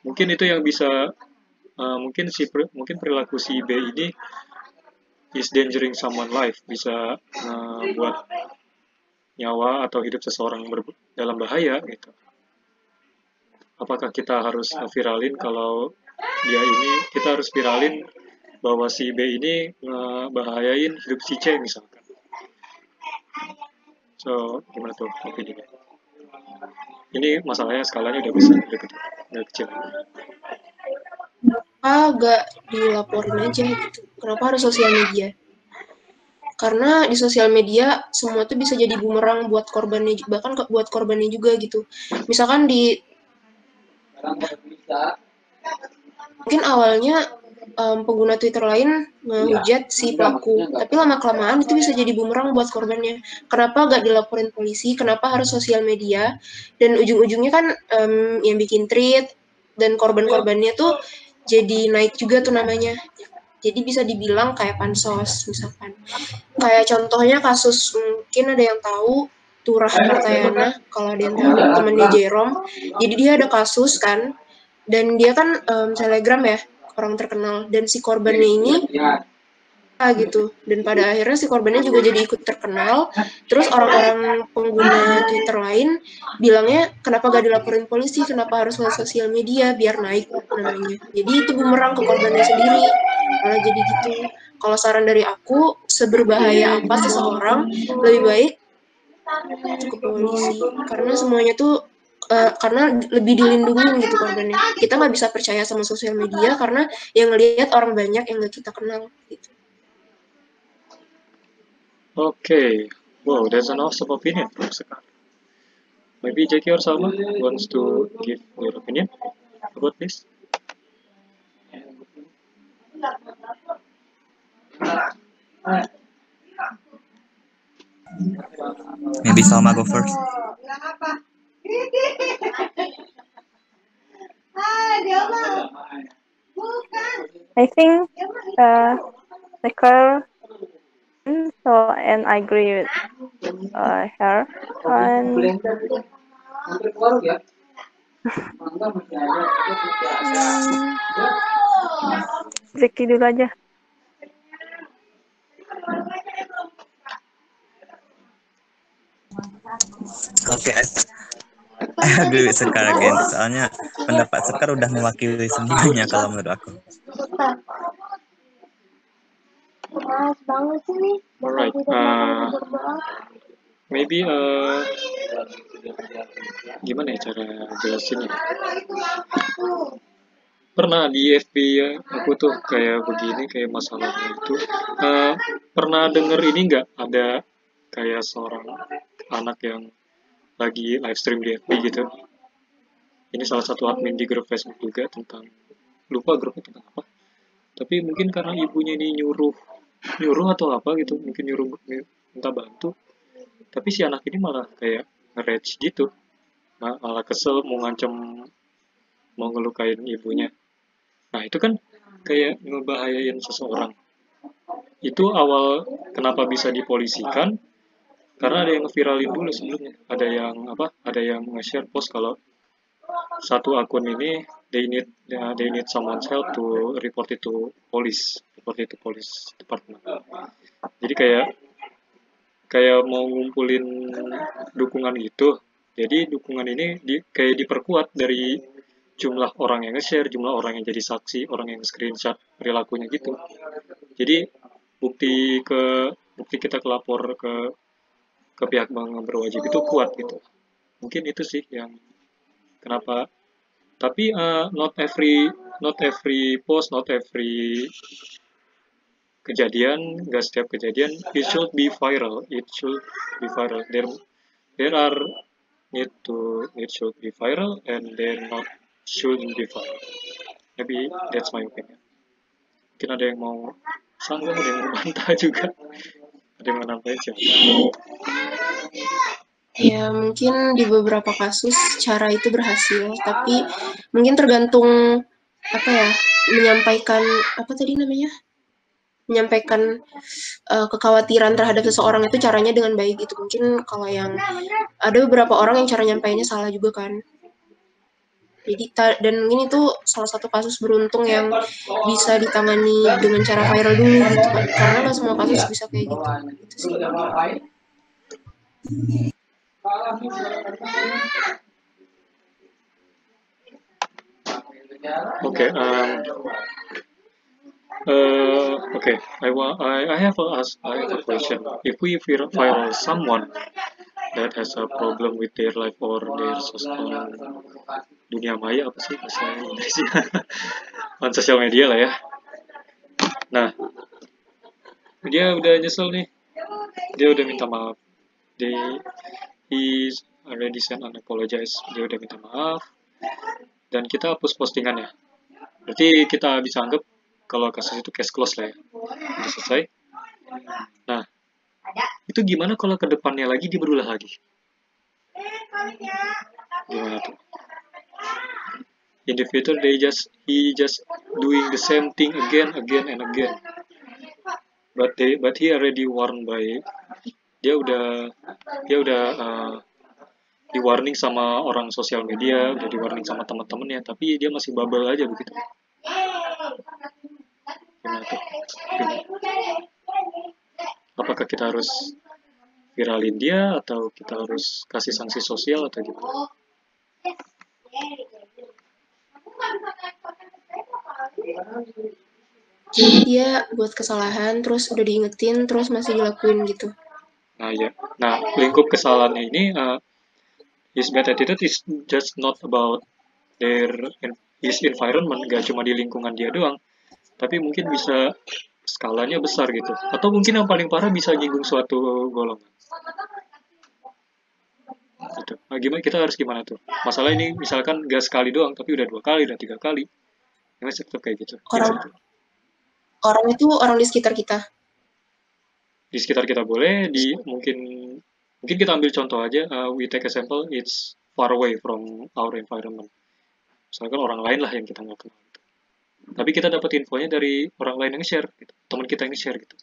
Mungkin itu yang bisa uh, mungkin si mungkin perilaku si B ini is endangering someone life bisa uh, buat nyawa atau hidup seseorang dalam bahaya gitu. Apakah kita harus viralin kalau dia ini kita harus viralin bahwa si B ini uh, hidup si C misalkan. So, gimana tuh opininya? Ini masalahnya skalanya udah besar, udah kecil. Udah kecil. Kenapa gak dilaporin aja gitu? Kenapa harus sosial media? Karena di sosial media semua tuh bisa jadi bumerang buat korbannya, bahkan buat korbannya juga gitu. Misalkan di mungkin awalnya um, pengguna Twitter lain menghujat si pelaku. Tapi lama kelamaan itu bisa jadi bumerang buat korbannya. Kenapa gak dilaporin polisi? Kenapa harus sosial media? Dan ujung-ujungnya kan um, yang bikin tweet dan korban-korbannya tuh jadi naik juga tuh namanya. Jadi bisa dibilang kayak pansos misalkan. Kayak contohnya kasus mungkin ada yang tahu Turah Martayana kalau ada yang tahu temennya Jerome. Jadi dia ada kasus kan dan dia kan um, telegram ya orang terkenal. Dan si korbannya ini ah gitu. Dan pada akhirnya si korbannya juga jadi ikut terkenal. Terus orang-orang pengguna Twitter lain bilangnya kenapa gak dilaporin polisi? Kenapa harus lewat sosial media biar naik? namanya. Jadi itu bumerang ke korbannya sendiri malah jadi gitu kalau saran dari aku seberbahaya apa seseorang lebih baik ke polisi karena semuanya tuh uh, karena lebih dilindungi gitu korbannya. Kita nggak bisa percaya sama sosial media karena yang ngelihat orang banyak yang nggak kita kenal gitu. Okay, wow, that's an awesome opinion Sekar. Maybe Jackie or Salma wants to give their opinion about this. Maybe Salma go first. I think uh, the girl so and I agree with uh, her and [LAUGHS] Hmm, [LAUGHS] Zeki dulu aja. Oke. [LAUGHS] Agree with Sekar again. Soalnya pendapat Sekar udah mewakili semuanya kalau menurut aku. Mas banget sih nih. Alright, uh, maybe uh, gimana ya cara jelasinnya? Pernah di FB ya, aku tuh kayak begini, kayak masalahnya itu. Uh, pernah denger ini nggak ada kayak seorang anak yang lagi live stream di FB gitu. Ini salah satu admin di grup Facebook juga tentang lupa grupnya tentang apa. Tapi mungkin karena ibunya ini nyuruh nyuruh atau apa gitu, mungkin nyuruh minta bantu. Tapi si anak ini malah kayak nge-rage gitu. Malah kesel mau ngancem mau ngelukain ibunya. Nah, itu kan kayak ngebahayain seseorang. Itu awal kenapa bisa dipolisikan? Karena ada yang ngeviralin dulu sebelumnya ada yang apa ada yang nge-share post kalau satu akun ini they need ya, they need someone's help to report it to police report it to police department. Jadi kayak kayak mau ngumpulin dukungan gitu. Jadi dukungan ini di, kayak diperkuat dari jumlah orang yang nge-share jumlah orang yang jadi saksi orang yang screenshot perilakunya gitu. Jadi bukti ke bukti kita kelapor ke ke pihak bank berwajib itu kuat gitu. Mungkin itu sih yang kenapa. Tapi uh, not every not every post not every kejadian gak setiap kejadian it should be viral. It should be viral. There there are need to it should be viral and there not shouldn't be viral maybe that's my opinion mungkin ada yang mau sanggup ada yang mau bantah [LAUGHS] juga ada yang mau nambahin Ya, mungkin di beberapa kasus cara itu berhasil, tapi mungkin tergantung apa ya, menyampaikan apa tadi namanya? Menyampaikan uh, kekhawatiran terhadap seseorang itu caranya dengan baik gitu. Mungkin kalau yang ada beberapa orang yang cara nyampainya salah juga kan. Jadi dan mungkin itu salah satu kasus beruntung yang bisa ditangani dengan cara viral dulu gitu kan. Karena nggak semua kasus bisa kayak gitu. Gitu sih. Okay. Um, uh, okay. I want. I, I have a ask. I have a question. If we vir- viral someone that has a problem with their life or their sosial dunia maya apa sih bahasa Inggrisnya [LAUGHS] on sosial media lah ya. Nah, dia udah nyesel nih. Dia udah minta maaf. Dia he's already sent an apologize. Dia udah minta maaf. Dan kita hapus postingannya. Berarti kita bisa anggap kalau kasus itu case close lah ya. Udah selesai. Nah, itu gimana kalau ke depannya lagi dia berulah lagi? Gimana tuh? In the future they just he just doing the same thing again, again and again. But they but he already warned by dia udah dia udah uh, di warning sama orang sosial media, udah di warning sama teman-temannya, tapi dia masih bubble aja begitu. Gimana? Apakah kita harus viralin dia atau kita harus kasih sanksi sosial atau gitu? Jadi dia buat kesalahan, terus udah diingetin, terus masih dilakuin gitu. Nah ya, nah lingkup kesalahannya ini uh, his bad attitude is just not about their his environment, gak cuma di lingkungan dia doang, tapi mungkin bisa skalanya besar gitu, atau mungkin yang paling parah bisa nyinggung suatu golongan. Gitu. Nah, gimana kita harus gimana tuh? Masalah ini misalkan gak sekali doang, tapi udah dua kali, udah tiga kali, yang tetap kayak gitu. Orang Gimana tuh? orang itu orang di sekitar kita. di sekitar kita boleh di mungkin mungkin kita ambil contoh aja uh, we take a sample it's far away from our environment misalkan orang lain lah yang kita nggak kenal gitu. tapi kita dapat infonya dari orang lain yang share gitu teman kita yang share gitu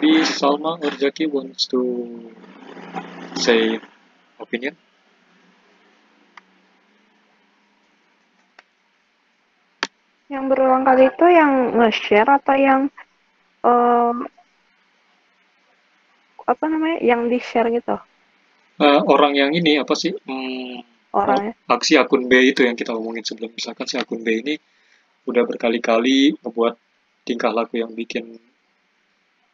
Salma or Jackie wants to say opinion? Yang berulang kali itu yang nge-share atau yang eh, apa namanya? Yang di-share gitu Eh, orang yang ini apa sih? Hmm, orangnya. aksi akun B itu yang kita omongin sebelum misalkan si akun B ini udah berkali-kali ngebuat tingkah laku yang bikin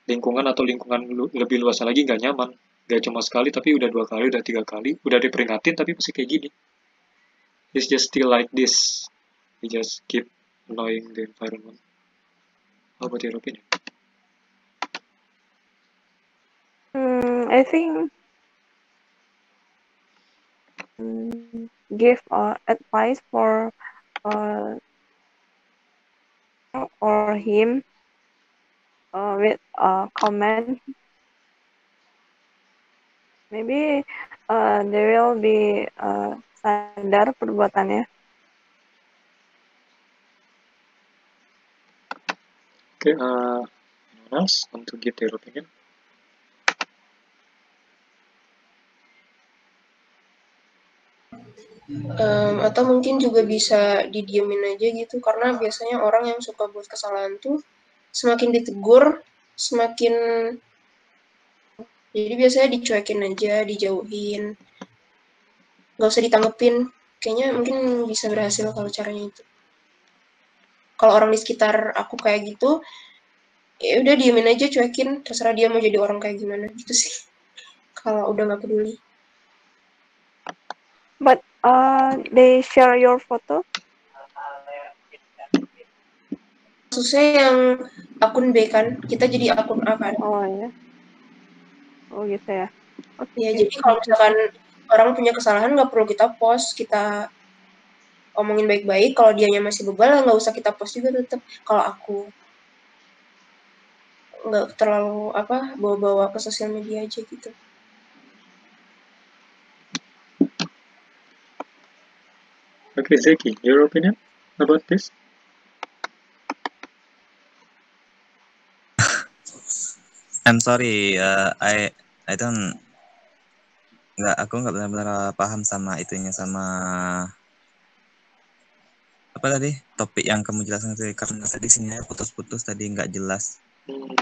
lingkungan atau lingkungan lebih luas lagi nggak nyaman. Nggak cuma sekali tapi udah dua kali udah tiga kali. Udah diperingatin tapi masih kayak gini. It's just still like this. We just keep annoying the environment. How about your opinion? Hmm, I think mm, give uh, advice for uh, or him uh, with a comment. Maybe uh, they will be uh, sadar perbuatannya. okay uh, anyone else want to give their opinion Em, atau mungkin juga bisa didiemin aja gitu karena biasanya orang yang suka buat kesalahan tuh semakin ditegur semakin jadi biasanya dicuekin aja dijauhin. Nggak usah ditanggepin. Kayaknya mungkin bisa berhasil kalau caranya itu. Kalau orang di sekitar aku kayak gitu ya udah diemin aja cuekin. Terserah dia mau jadi orang kayak gimana gitu sih. [LAUGHS] Kalau udah nggak peduli. But uh, they share your photo. Kasusnya yang akun B kan? Kita jadi akun A kan? Oh ya. Oh gitu ya. ya jadi kalau misalkan orang punya kesalahan nggak perlu kita post. Kita omongin baik-baik. Kalau dianya masih bebal nggak usah kita post juga tetap kalau aku nggak terlalu apa bawa-bawa ke sosial media aja gitu. Okay Zeki your opinion about this I'm sorry, uh, I I don't nggak aku nggak benar-benar paham sama itunya sama apa tadi topik yang kamu jelaskan tadi karena tadi sini putus-putus tadi nggak jelas. Hmm,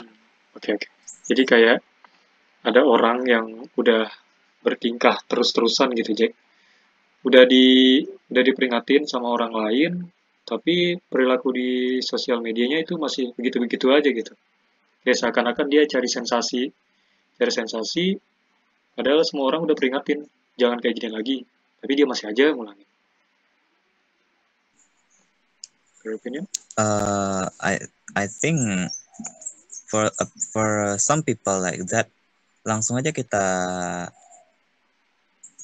oke oke. Jadi kayak ada orang yang udah bertingkah terus-terusan gitu, Jack. Udah di udah diperingatin sama orang lain, tapi perilaku di sosial medianya itu masih begitu-begitu aja gitu. Kayak seakan-akan dia cari sensasi, cari sensasi, padahal semua orang udah peringatin, jangan kayak gini lagi. Tapi dia masih aja ngulangin. Your opinion? Uh, I I think for uh, for some people like that langsung aja kita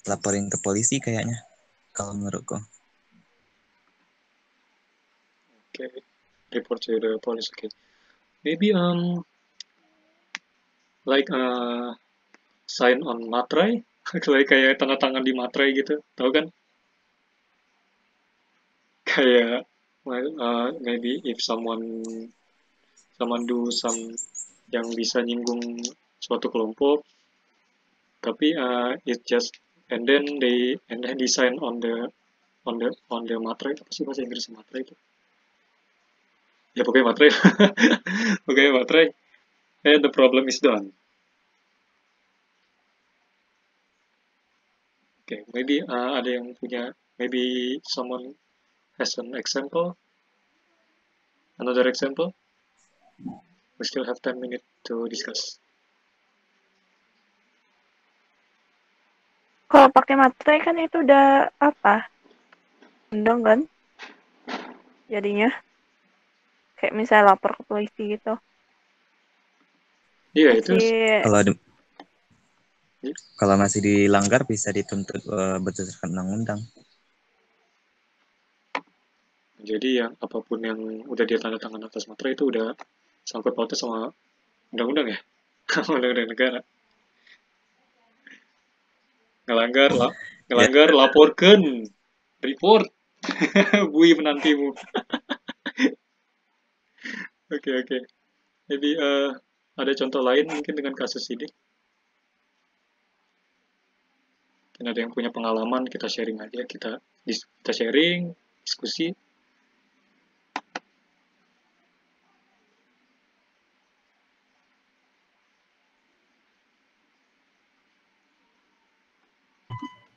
laporin ke polisi kayaknya kalau menurutku. Okay, report to the police. Okay, maybe um like uh sign on matrai, [LAUGHS] kayak kayak tanda tangan di matrai gitu, tahu kan? Kayak well, uh, maybe if someone someone do some yang bisa nyinggung suatu kelompok, tapi uh, it just and then they and then they sign on the on the on the matrai apa sih bahasa Inggris matrai itu? ya pokoknya materai [LAUGHS] pokoknya materai and the problem is done okay, maybe uh, ada yang punya maybe someone has an example another example we still have 10 minutes to discuss Kalau pakai materai kan itu udah apa? Undang kan? Jadinya kayak misalnya lapor ke polisi gitu. Iya itu. Masih Kalau di- Hmm? kalau masih dilanggar bisa dituntut uh, berdasarkan undang-undang. jadi yang apa pun yang udah dia tanda tangan atas materai itu udah sangkut pautnya sama undang-undang ya? [LAUGHS] Undang-undang negara. Ngelanggar la ngelanggar laporkan report. [LAUGHS] Bui menantimu. [LAUGHS] Oke oke. Maybe uh, ada contoh lain mungkin dengan kasus ini? Mungkin ada yang punya pengalaman, kita sharing aja, kita kita sharing, diskusi.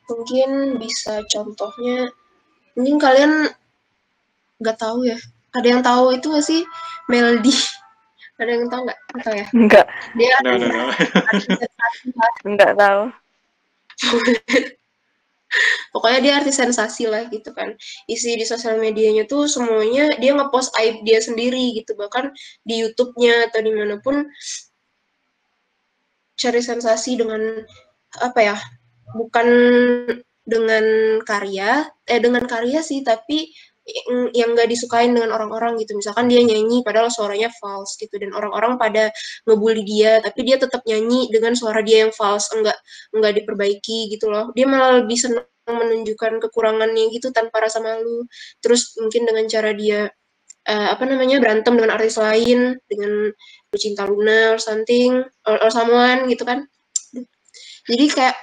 Mungkin bisa contohnya, mungkin kalian nggak tahu ya. Ada yang tahu itu nggak sih Melody? Ada yang tahu nggak? Nggak tahu ya. Enggak, Dia No, no, no. enggak tahu. Pokoknya dia artis sensasi lah gitu kan. Isi di sosial medianya tuh semuanya dia ngepost aib dia sendiri gitu. Bahkan di YouTube-nya atau di mana pun cari sensasi dengan apa ya? Bukan dengan karya, eh dengan karya sih, tapi yang- nggak disukain dengan orang-orang gitu. Misalkan dia nyanyi padahal suaranya false gitu dan orang-orang pada ngebully dia, tapi dia tetap nyanyi dengan suara dia yang false, enggak enggak diperbaiki gitu loh. Dia malah lebih senang menunjukkan kekurangannya gitu tanpa rasa malu. Terus mungkin dengan cara dia eh, apa namanya berantem dengan artis lain dengan Lucinta Luna or something or, or someone gitu kan. Jadi kayak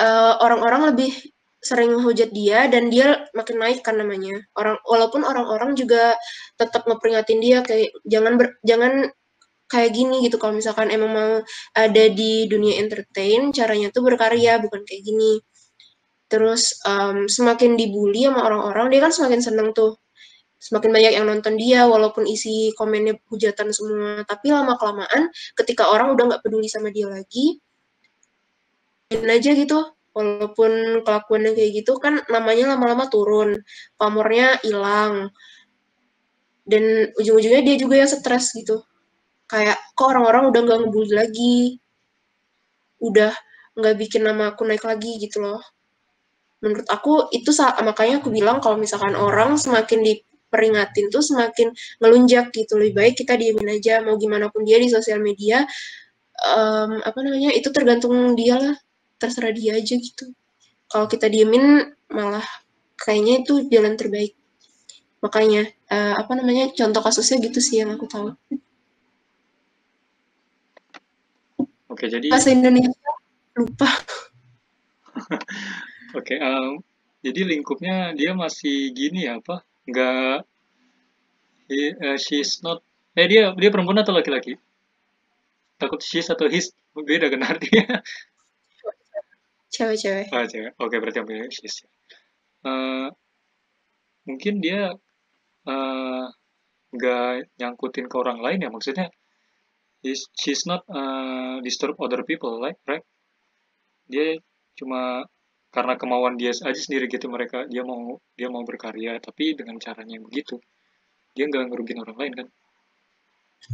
eh, orang-orang lebih sering hujat dia dan dia makin naik kan namanya. Orang walaupun orang-orang juga tetap ngeperingatin dia kayak jangan ber, jangan kayak gini gitu kalau misalkan emang mau ada di dunia entertain caranya tuh berkarya bukan kayak gini. Terus em, semakin dibully sama orang-orang dia kan semakin seneng tuh. Semakin banyak yang nonton dia walaupun isi komennya hujatan semua. Tapi lama kelamaan ketika orang udah nggak peduli sama dia lagi, aja gitu walaupun kelakuannya kayak gitu kan namanya lama-lama turun pamornya hilang. Dan ujung-ujungnya dia juga yang stres gitu. Kayak kok orang-orang udah nggak ngebully lagi? Udah nggak bikin nama aku naik lagi gitu loh. Menurut aku itu makanya aku bilang kalau misalkan orang semakin diperingatin tuh semakin ngelunjak gitu. Lebih baik kita diemin aja mau gimana pun dia di sosial media em, apa namanya itu tergantung dia lah terserah dia aja gitu kalau kita diemin malah kayaknya itu jalan terbaik makanya eh, apa namanya contoh kasusnya gitu sih yang aku tahu Oke, jadi bahasa Indonesia lupa [LAUGHS] oke em, jadi lingkupnya dia masih gini ya apa? Nggak he- eh, she's not eh dia dia perempuan atau laki-laki? Takut she's atau his beda kan artinya? Cewek-cewek. Ah, cewek. Oke, berarti ambil she's. ya. Eh, mungkin dia eh, nggak nyangkutin ke orang lain ya? Maksudnya he's, she's not uh, disturb other people like right? Dia cuma karena kemauan dia aja sendiri gitu mereka. Dia mau dia mau berkarya tapi dengan caranya yang begitu. Dia nggak ngerugiin orang lain kan?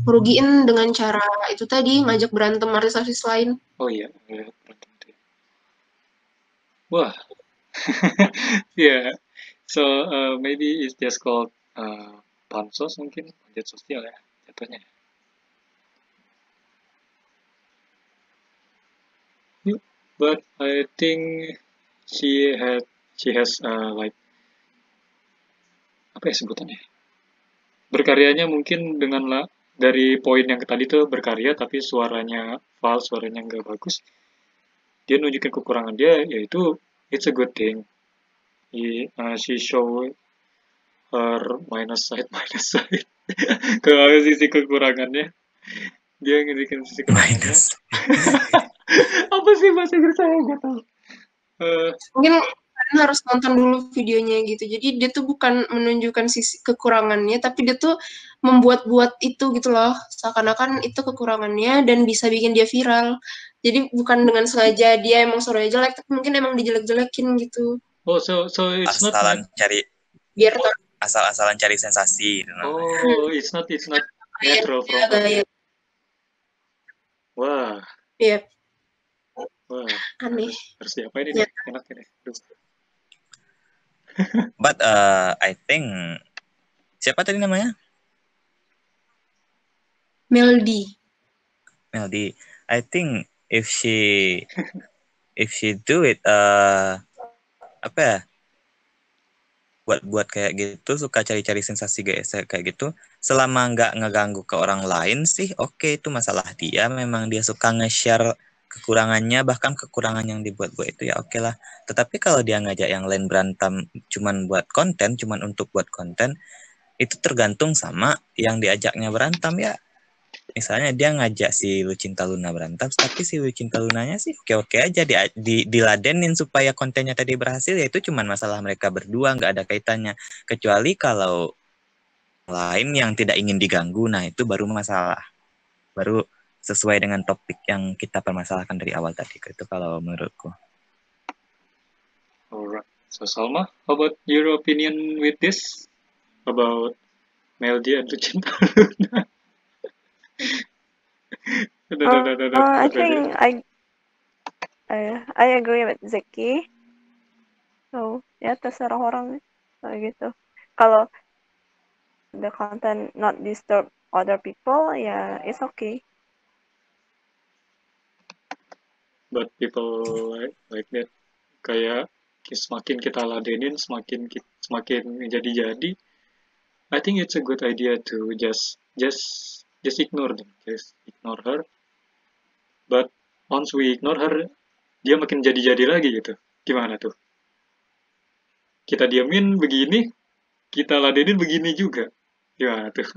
Merugiin dengan cara itu tadi ngajak berantem artis-artis lain. Oh iya iya, berantem itu wah. [LAUGHS] Yeah. So uh, maybe it's just called uh, pansos mungkin panjat sosial ya jatuhnya. But I think she had she has uh, like apa ya sebutannya? Berkaryanya mungkin dengan la, dari poin yang tadi tuh berkarya tapi suaranya false suaranya nggak bagus dia nunjukin kekurangan dia yaitu it's a good thing. He, uh, she show her minus side [LAUGHS] minus side. Ke sisi kekurangannya dia nunjukin sisi kekurangannya. Minus. [LAUGHS] apa sih bahasa Inggris saya? Nggak tahu. Eh, mungkin kalian harus nonton dulu videonya gitu. Jadi dia tuh bukan menunjukkan sisi kekurangannya tapi dia tuh membuat-buat itu gitu loh. Seakan-akan itu kekurangannya dan bisa bikin dia viral jadi bukan dengan sengaja dia emang suaranya jelek tapi mungkin emang dijelek-jelekin gitu oh so so it's not Asalan cari biar asal-asalan cari sensasi. gitu. oh it's not it's not natural from her. gaya wah ya wah aneh harus diapain ini enak ini. [LAUGHS] But uh, I think siapa tadi namanya? Melody Melody. I think if she if she do it uh apa ya? buat buat kayak gitu suka cari-cari sensasi kayak gitu selama nggak ngeganggu ke orang lain sih oke itu masalah dia. Memang dia suka nge-share kekurangannya bahkan kekurangan yang dibuat-buat itu ya oke lah. Tetapi kalau dia ngajak yang lain berantem cuman buat konten cuman untuk buat konten itu tergantung sama yang diajaknya berantem ya misalnya dia ngajak si Lucinta Luna berantem tapi si Lucinta Lunanya sih oke-oke aja di, di, diladenin supaya kontennya tadi berhasil ya itu cuman masalah mereka berdua nggak ada kaitannya kecuali kalau lain yang tidak ingin diganggu nah itu baru masalah baru sesuai dengan topik yang kita permasalahkan dari awal tadi itu kalau menurutku Alright. So Salma, how about your opinion with this about Melody and Lucinta Luna? Uh, uh, I think I, I I agree with Zeki. So ya terserah orang kayak gitu. Kalau the content not disturb other people, ya it's okay. but people like like that kayak semakin kita ladenin semakin ki- semakin jadi-jadi I think it's a good idea to just just just ignore them just ignore her. But once we ignore her dia makin jadi-jadi lagi gitu. Gimana tuh? Kita diamin begini kita ladenin begini juga. Gimana tuh? [LAUGHS]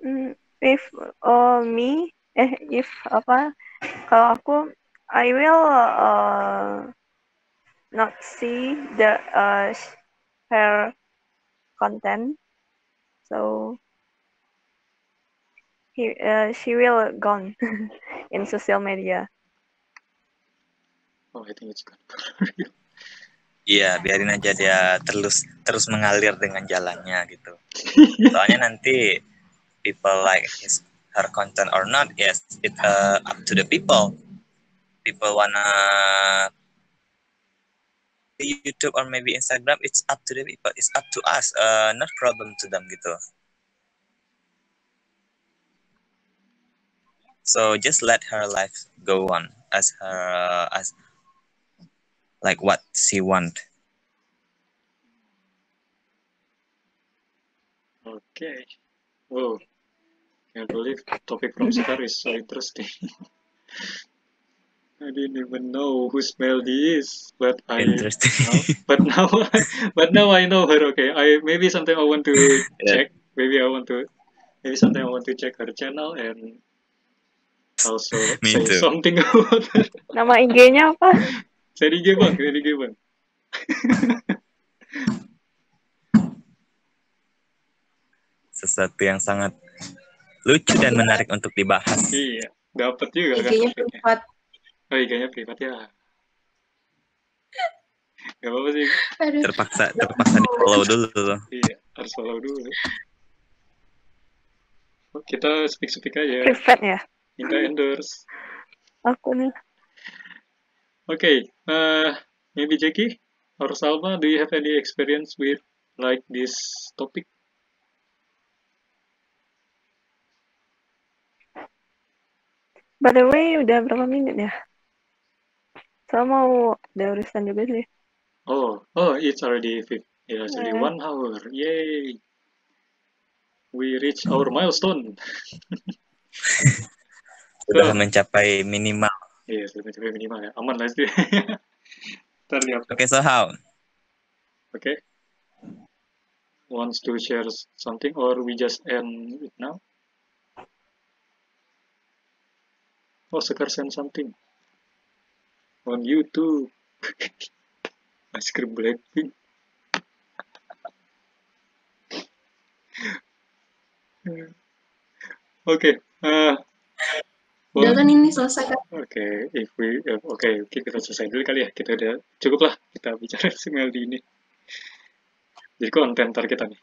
Mm, if uh, me, eh, if apa, kalau aku, I will uh, not see the uh, her content, so he, uh, she will gone [LAUGHS] in social media. oh I think it's good Iya, biarin aja dia terus terus mengalir dengan jalannya gitu. Soalnya nanti people like his her content or not, yes, it uh, up to the people. People wanna YouTube or maybe Instagram, it's up to the people. It's up to us, uh, not problem to them gitu. So just let her life go on as her as like what she want. Okay. Whoa. Can't believe topic from Sekar is so interesting. [LAUGHS] I didn't even know who Melody is, but I Interesting. now, [LAUGHS] but now but now I know her. Okay, I maybe sometime I want to [LAUGHS] Yeah. check. Maybe I want to maybe sometime I want to check her channel and also [LAUGHS] Me say too. something about her. Nama IG-nya apa? Saya DJ bang, saya DJ bang. Sesuatu yang sangat lucu dan menarik untuk dibahas. iya, dapat juga kan IG-nya. Oh, IG-nya privat ya. Gak apa-apa sih. Aduh. Terpaksa terpaksa di follow dulu. Iya, harus follow dulu. Oh, Kita speak-speak aja, Privat ya? minta endorse. Aku nih. Okay, uh, maybe Jackie or Salma, do you have any experience with like this topic? By the way, udah berapa menit ya? Saya mau ada urusan juga sih. Oh, oh, it's already yeah, it's already Yeah. one hour. Yay! We reach our milestone. [LAUGHS] Sudah mencapai minimal. Iya, sudah mencapai minimal ya. Aman lah sih. [LAUGHS] Di Oke, so how? Okay. Wants to share something or we just end it now? Oh, Sekar send something. On YouTube. [LAUGHS] Cream Blackpink. okay. Uh, Udah kan ini selesai kan? Oke, if we, oke, oke, kita selesai dulu kali ya. Kita udah cukup lah kita bicara [LAUGHS] si Meldi ini. Jadi konten ntar kita nih.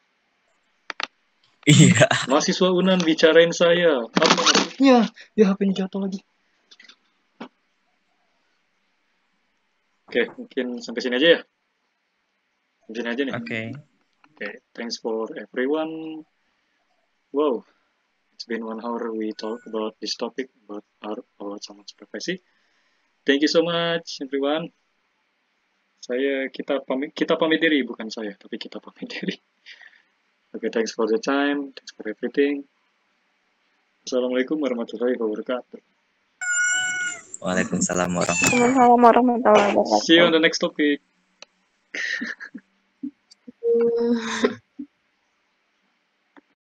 Iya. Mahasiswa Unan bicarain saya. Apa maksudnya? Ya HP-nya jatuh lagi. Oke, mungkin sampai sini aja ya. Sampai sini aja nih. Oke. Okay, thanks for everyone. Wow, it's been one hour we talk about this topic about our about someone's privacy. Thank you so much everyone. Saya kita pamit kita pamit diri bukan saya tapi kita pamit diri. Okay, thanks for the time. Thanks for everything. Assalamualaikum warahmatullahi wabarakatuh. Waalaikumsalam warahmatullahi wabarakatuh. See you on the next topic. [LAUGHS]